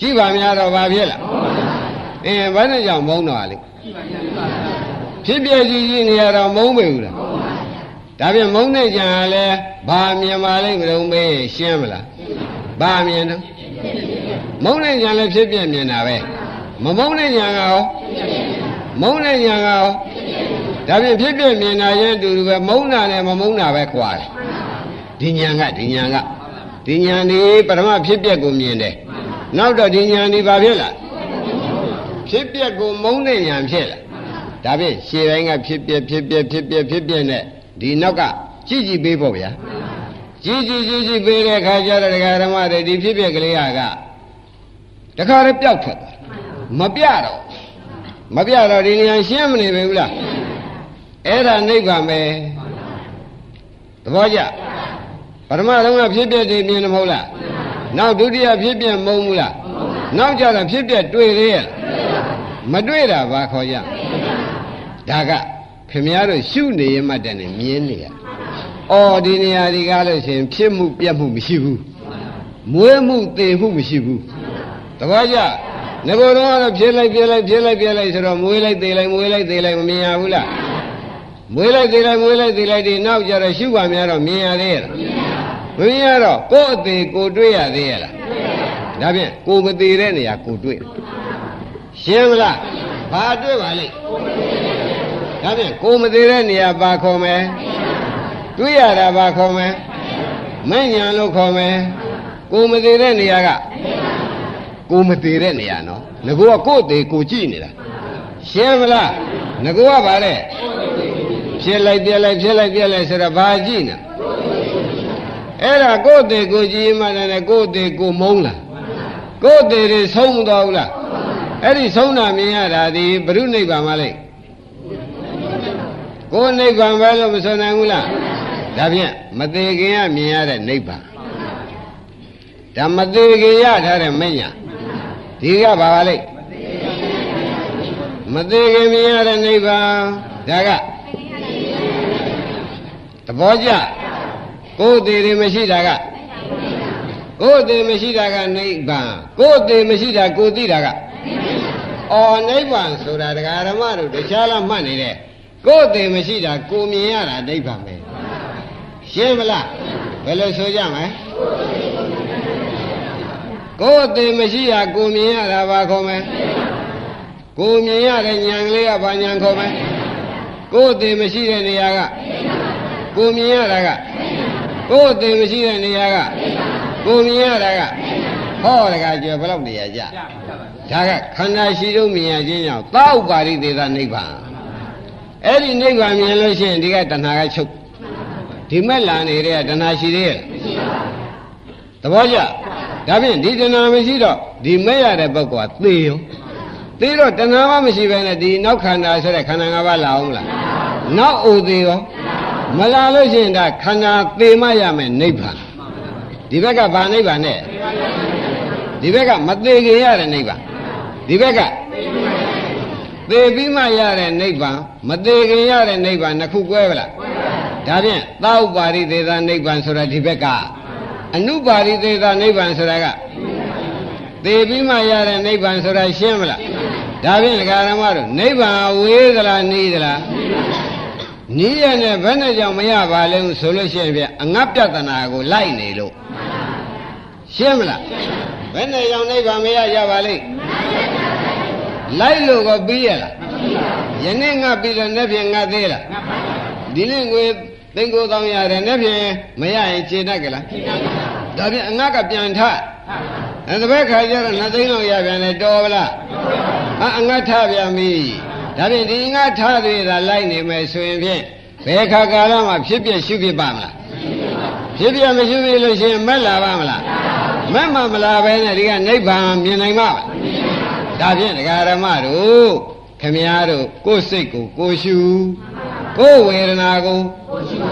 ကြည်ပါများတော့ဘာဖြစ်လားအင်းဘာနဲ့ကြောင့်မုန်းတော့လေဖြစ်ပြကြည့်ကြည့်နေရတော့မုန်းပေဘူးလားဒါပြန်မုန်းတဲ့ကြံကလည်းဘာမြင်ပါလိမ့်မလို့မေးရှင်းမလားဘာမြင်တော့ မုန်းတဲ့ကြံလည်းဖြစ်ပြမြင်တာပဲမမုန်းတဲ့ကြံကရောမုန်းတဲ့ကြံကရောဒါပြန်ဖြစ်ပြမြင်တာရဲ့အတူတူပဲမုန်းတာနဲ့မမုန်းတာပဲခွာတယ်ဒီညာကဒီညာကဒီညာဒီပထမဖြစ်ပြကိုမြင်တယ်နောက်တော့ဒီညာဒီဘာဖြစ်လာဖြစ်ပြကိုမုန်းတဲ့ညာဖြစ်လာဒါဖြင့်ရှေ့တိုင်းကဖြစ်ပြဖြစ်ပြဖြစ်ပြဖြစ်ပြနဲ့ဒီနောက်ကကြည့်ကြည့်ပေးပေါ့ဗျာကြီးကြီးကြီးကြီးပေးတဲ့ခါကျတော့ဒကာဓမ္မတွေဒီဖြစ်ဖြစ်ကလေးက တခါတည်းပျောက်ထွက်သွားမပြတော့မပြတော့ဒီနေရာရှင်းမနေဘူးလားအဲ့ဒါနိဗ္ဗာန်ပဲသဘောကျပထမဆုံးကဖြစ်ပြတည်မြင်တယ်မဟုတ်လားနောက်ဒုတိယဖြစ်ပြမုံဘူးလားနောက်ကြတော့ဖြစ်ပြတွေ့သေးရဲ့မတွေ့တာဘာခေါ်ကြဒါကခင်ဗျားတို့ရှုနေရမှတည်းနဲ့မြင်နေရအော်ဒီနေရာဒီကားလို့ရှင်ဖြစ်မှုပြတ်မှုမရှိဘူးမွေးမှုသေမှုမရှိဘူး တပည့်ကြငကိုယ်တော့ကတော့ဖြစ်လိုက်ပြလိုက်ဖြစ်လိုက်ပြလိုက်ဆိုတော့မွေးလိုက်သေလိုက်မွေးလိုက်သေလိုက်မမြင်ရဘူးလားမွေးလိုက်သေလိုက်မွေးလိုက်သေလိုက်ဒီနောက်ကြတော့ရှုပါများတော့မြင်ရသေးရဲ့လားမမြင်ရတော့ကိုယ်အသေးကိုတွေ့ရသေးရဲ့လားဒါဖြင့်ကိုမသေးတဲ့နေရာကိုတွေ့ရှင်းမလားဘာတွေ့ပါလိမ့်ဒါဖြင့်ကိုမသေးတဲ့နေရာဘာခေါ်မယ်တွေ့ရတာဘာခေါ်မယ်မဉ္ဇဏ်လို့ခေါ်မယ်ကိုမသေးတဲ့နေရာက ကိုမသေးတဲ့နေရာနော်ငကောကကိုယ်သေးကိုကြည့်နေတာရှင်းမလားငကောကဘာလဲဖြစ်လိုက်ပြက်လိုက်ဖြစ်လိုက်ပြက်လိုက်ဆိုတော့ဘာကြည့်နေအဲ့ဒါကိုယ်သေးကိုကြည့်မှလည်းကိုယ်သေးကိုမုန်းလားကိုယ်သေးတွေဆုံးမသွားဘူးလားအဲ့ဒီဆုံးတာမြင်ရတာဒီဘုရုနိဗ္ဗာန်မလိုက်ကိုယ်နိဗ္ဗာန်ပဲလို့မဆိုနိုင်ဘူးလားဒါဖြင့်မသေးခင်ကမြင်ရတဲ့နိဗ္ဗာန်ဒါမသေးခင်ရထားတဲ့မညာ ဒီကဘာပါလိမ့်မသေးခင်မြင်ရတဲ့နိဗ္ဗာန်ဒါကသဘောကျကိုယ်သေးတယ်မရှိတာကကိုယ်သေးမရှိတာကနိဗ္ဗာန်ကိုယ်သေးမရှိတာကိုသိတာကအော်နိဗ္ဗာန်ဆိုတာဒကာဓမ္မတို့တခြားလားမှတ်နေတယ်ကိုယ်သေးမရှိတာကိုမြင်ရတာနိဗ္ဗာန်ပဲရှင်းမလားဘယ်လိုဆိုကြမလဲ ကိုယ်သေးမရှိတာကိုမြင်ရတာဘာခေါ်မလဲကိုမြင်ရတဲ့ဉာဏ်ကလေးကဘာဉာဏ်ခေါ်မလဲကိုယ်သေးမရှိတဲ့နေရာကကိုမြင်ရတာကကိုယ်သေးမရှိတဲ့နေရာကကိုမြင်ရတာကဟောတကကြွယ်ဘယ်လောက်နေရာကြဒါကခန္ဓာရှိတော့မြင်ရခြင်းကြောင့်သောဥပါရိသေသနိဗ္ဗာန်အဲ့ဒီနိဗ္ဗာန်မြင်လို့ရှိရင်ဒီကတဏှာကချုပ်ဒီမဲ့လာနေတဲ့တဏှာရှိသေးရဲ့သဘောကျ ဒါဖြင့်ဒီတဏှာမရှိတော့ဒီမဲ့ရတဲ့ပုဂ္ဂိုလ်ကသေရောသေတော့တဏှာမှမရှိဘဲနဲ့ဒီနောက်ခန္ဓာဆိုတဲ့ခန္ဓာ၅ပါးလာအောင်မလားနောက်အိုသေးရောမလာလို့ရှိရင်ဒါခန္ဓာသေမှရမယ်နိဗ္ဗာန်ဒီဘက်ကဗာနိဗ္ဗာန်နဲ့ဒီဘက်ကမသေးခင်ရတဲ့နိဗ္ဗာန်ဒီဘက်ကသေပြီးမှရတဲ့နိဗ္ဗာန်မသေးခင်ရတဲ့နိဗ္ဗာန်နှစ်ခု꿰ဗလားဒါဖြင့်သောဥပါရိသေသနိဗ္ဗာန်ဆိုတာဒီဘက်က အနုပါရိသေသနိဗ္ဗာန်ဆိုတာကသေပြီးမှရတဲ့နိဗ္ဗာန်ဆိုတာရှင်းမလားဒါဖြင့်ဒကာရမတို့နိဗ္ဗာန်ဝေးသလားနီးသလားနီးရနဲ့ဘယ်နဲ့ကြောင့်မရပါလဲဆိုလို့ရှိရင်ပြအငတ်ပြတနာကိုလိုက်နေလို့ရှင်းမလားဘယ်နဲ့ကြောင့်နိဗ္ဗာန်မရကြပါလိမ့်လိုက်လို့ក៏ပြီးရလားယနေ့ငါပြီးတော့နေ့ဖြင့်ငါသေးလားဒီနေ့ငွေ သိန်းကိုတောင်းရတယ်နေ့ဖြင့်မရရင်ခြေတတ်ကြလားဒါဖြင့်အငတ်ကပြန်ထအဲတပည့်ခါကျတော့နှစ်သိန်းလောက်ရပြန်တယ်တော်ဗလားဟာအငတ်ထပြန်ပြီဒါဖြင့်ဒီငါထသေးတာလိုက်နေမယ်ဆိုရင်ဖြင့်ဘယ်ခါကာလမှာဖြစ်ပြရှုဖြစ်ပါမလားဖြစ်ပြမရှုဖြစ်လို့ရှိရင်မက်လာပါမလားမက်မှမလာပဲနဲ့ဒီကနိဗ္ဗာန်မြင်နိုင်မှာဒါဖြင့်ဒကာရမတို့ခမည်းတော်ကိုယ်စိတ်ကိုကိုရှုကိုယ်ဝေဒနာကိုရှု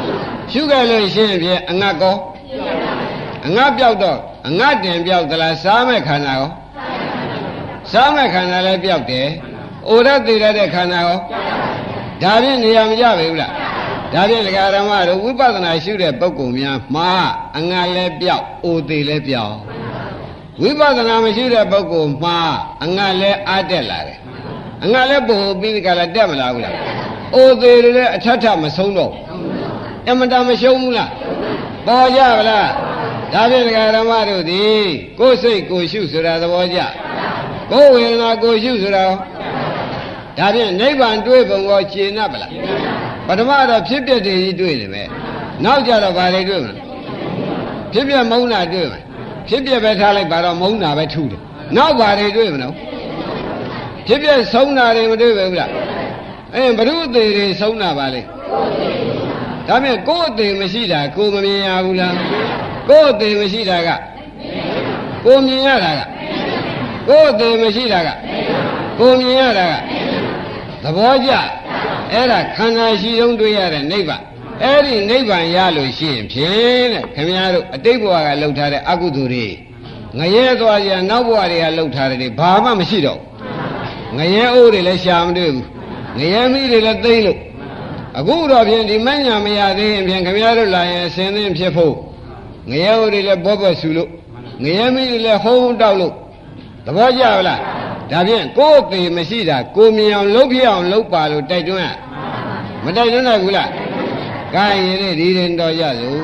ခဲ့လို့ရှိရင်ဖြင့်အငတ်ကောအငတ်ပြောက်တော့အငတ်တင်ပြောက်သလားစားမဲ့ခန္ဓာကောစားမဲ့ခန္ဓာလည်းပြောက်တယ်။အိုရသေးရတဲ့ခန္ဓာရောဒါဖြင့်နေရာမကြပါဘူးလား။ဒါဖြင့်ဒကာရမတို့ဝိပဿနာရှုတဲ့ပုဂ္ဂိုလ်များမှာအငတ်လည်းပြောက်အိုသေးလည်းပြောက်ဝိပဿနာမရှိတဲ့ပုဂ္ဂိုလ်မှာအငတ်လည်းအားတက်လာတယ်။အငတ်လည်းပုံပြီးဒီကလာတက်မလာဘူးလား။အိုသေးလည်းအထက်ထမဆုံးတော့ အမတမရှုံးဘူးလား။ပေါ်ကြပါလား။ဒါဖြင့်ဒကာရမတို့ဒီကိုယ်စိတ်ကိုရှုဆိုတာသဘောကျ။ကိုယ်ဝေဒနာကိုရှုဆိုတာဒါဖြင့်နိဗ္ဗာန်တွေ့ပုံကိုရှင်း납ဗလားပထမတော့ဖြစ်ပြတဲ့ကြီးတွေ့တယ်ပဲနောက်ကြတော့ဘာတွေတွေ့မလဲဖြစ်ပြမုန်းတာတွေ့မယ်ဖြစ်ပြပဲထားလိုက်ပါတော့မုန်းတာပဲထူတယ်နောက်ဘာတွေတွေ့မလို့ဖြစ်ပြဆုံးတာတွေမတွေ့ပဲဘူးလားအဲဘုရုသေးတွေဆုံးတာပါလေ ဒါဒါမဲ့ကိုယ်အသေးမရှိတာကိုမမြင်ရဘူးလားကိုယ်အသေးမရှိတာကကိုမြင်ရတာကကိုယ်အသေးမရှိတာကကိုမြင်ရတာကသဘောကျအဲ့ဒါခန္ဓာရှိဆုံးတွေ့ရတဲ့နိဗ္ဗာန်အဲ့ဒီနိဗ္ဗာန်ရလို့ရှိရင်ဖြင့်တဲ့ခင်ဗျားတို့အတိတ်ဘဝကလှုပ်ထားတဲ့အကုသိုလ်တွေငရဲသွားကြနောက်ဘဝတွေကလှုပ်ထားတဲ့တွေဘာမှမရှိတော့ငရဲအိုးတွေလည်းရှာမတွေ့ဘူးငရဲမိတွေလည်းသိမ့်လို့ အခုတော့ဖြင့်ဒီမညာမရသေးရင်ဖြင့်ခင်ဗျားတို့လာရင်အစင်းသင်းဖြစ်ဖို့ငရဲအိုးတွေလည်းဘောဘောဆူလို့ငရဲမိတွေလည်းဟုံးတောက်လို့သဘောကျလားဒါဖြင့်ကိုယ်အသေးမရှိတာကိုမြင်အောင်လှုပ်ပြအောင်လှုပ်ပါလို့တိုက်တွန်းရမတိုက်တွန်းနိုင်ဘူးလားကဲရင်ဒီရင်တော်ရစို့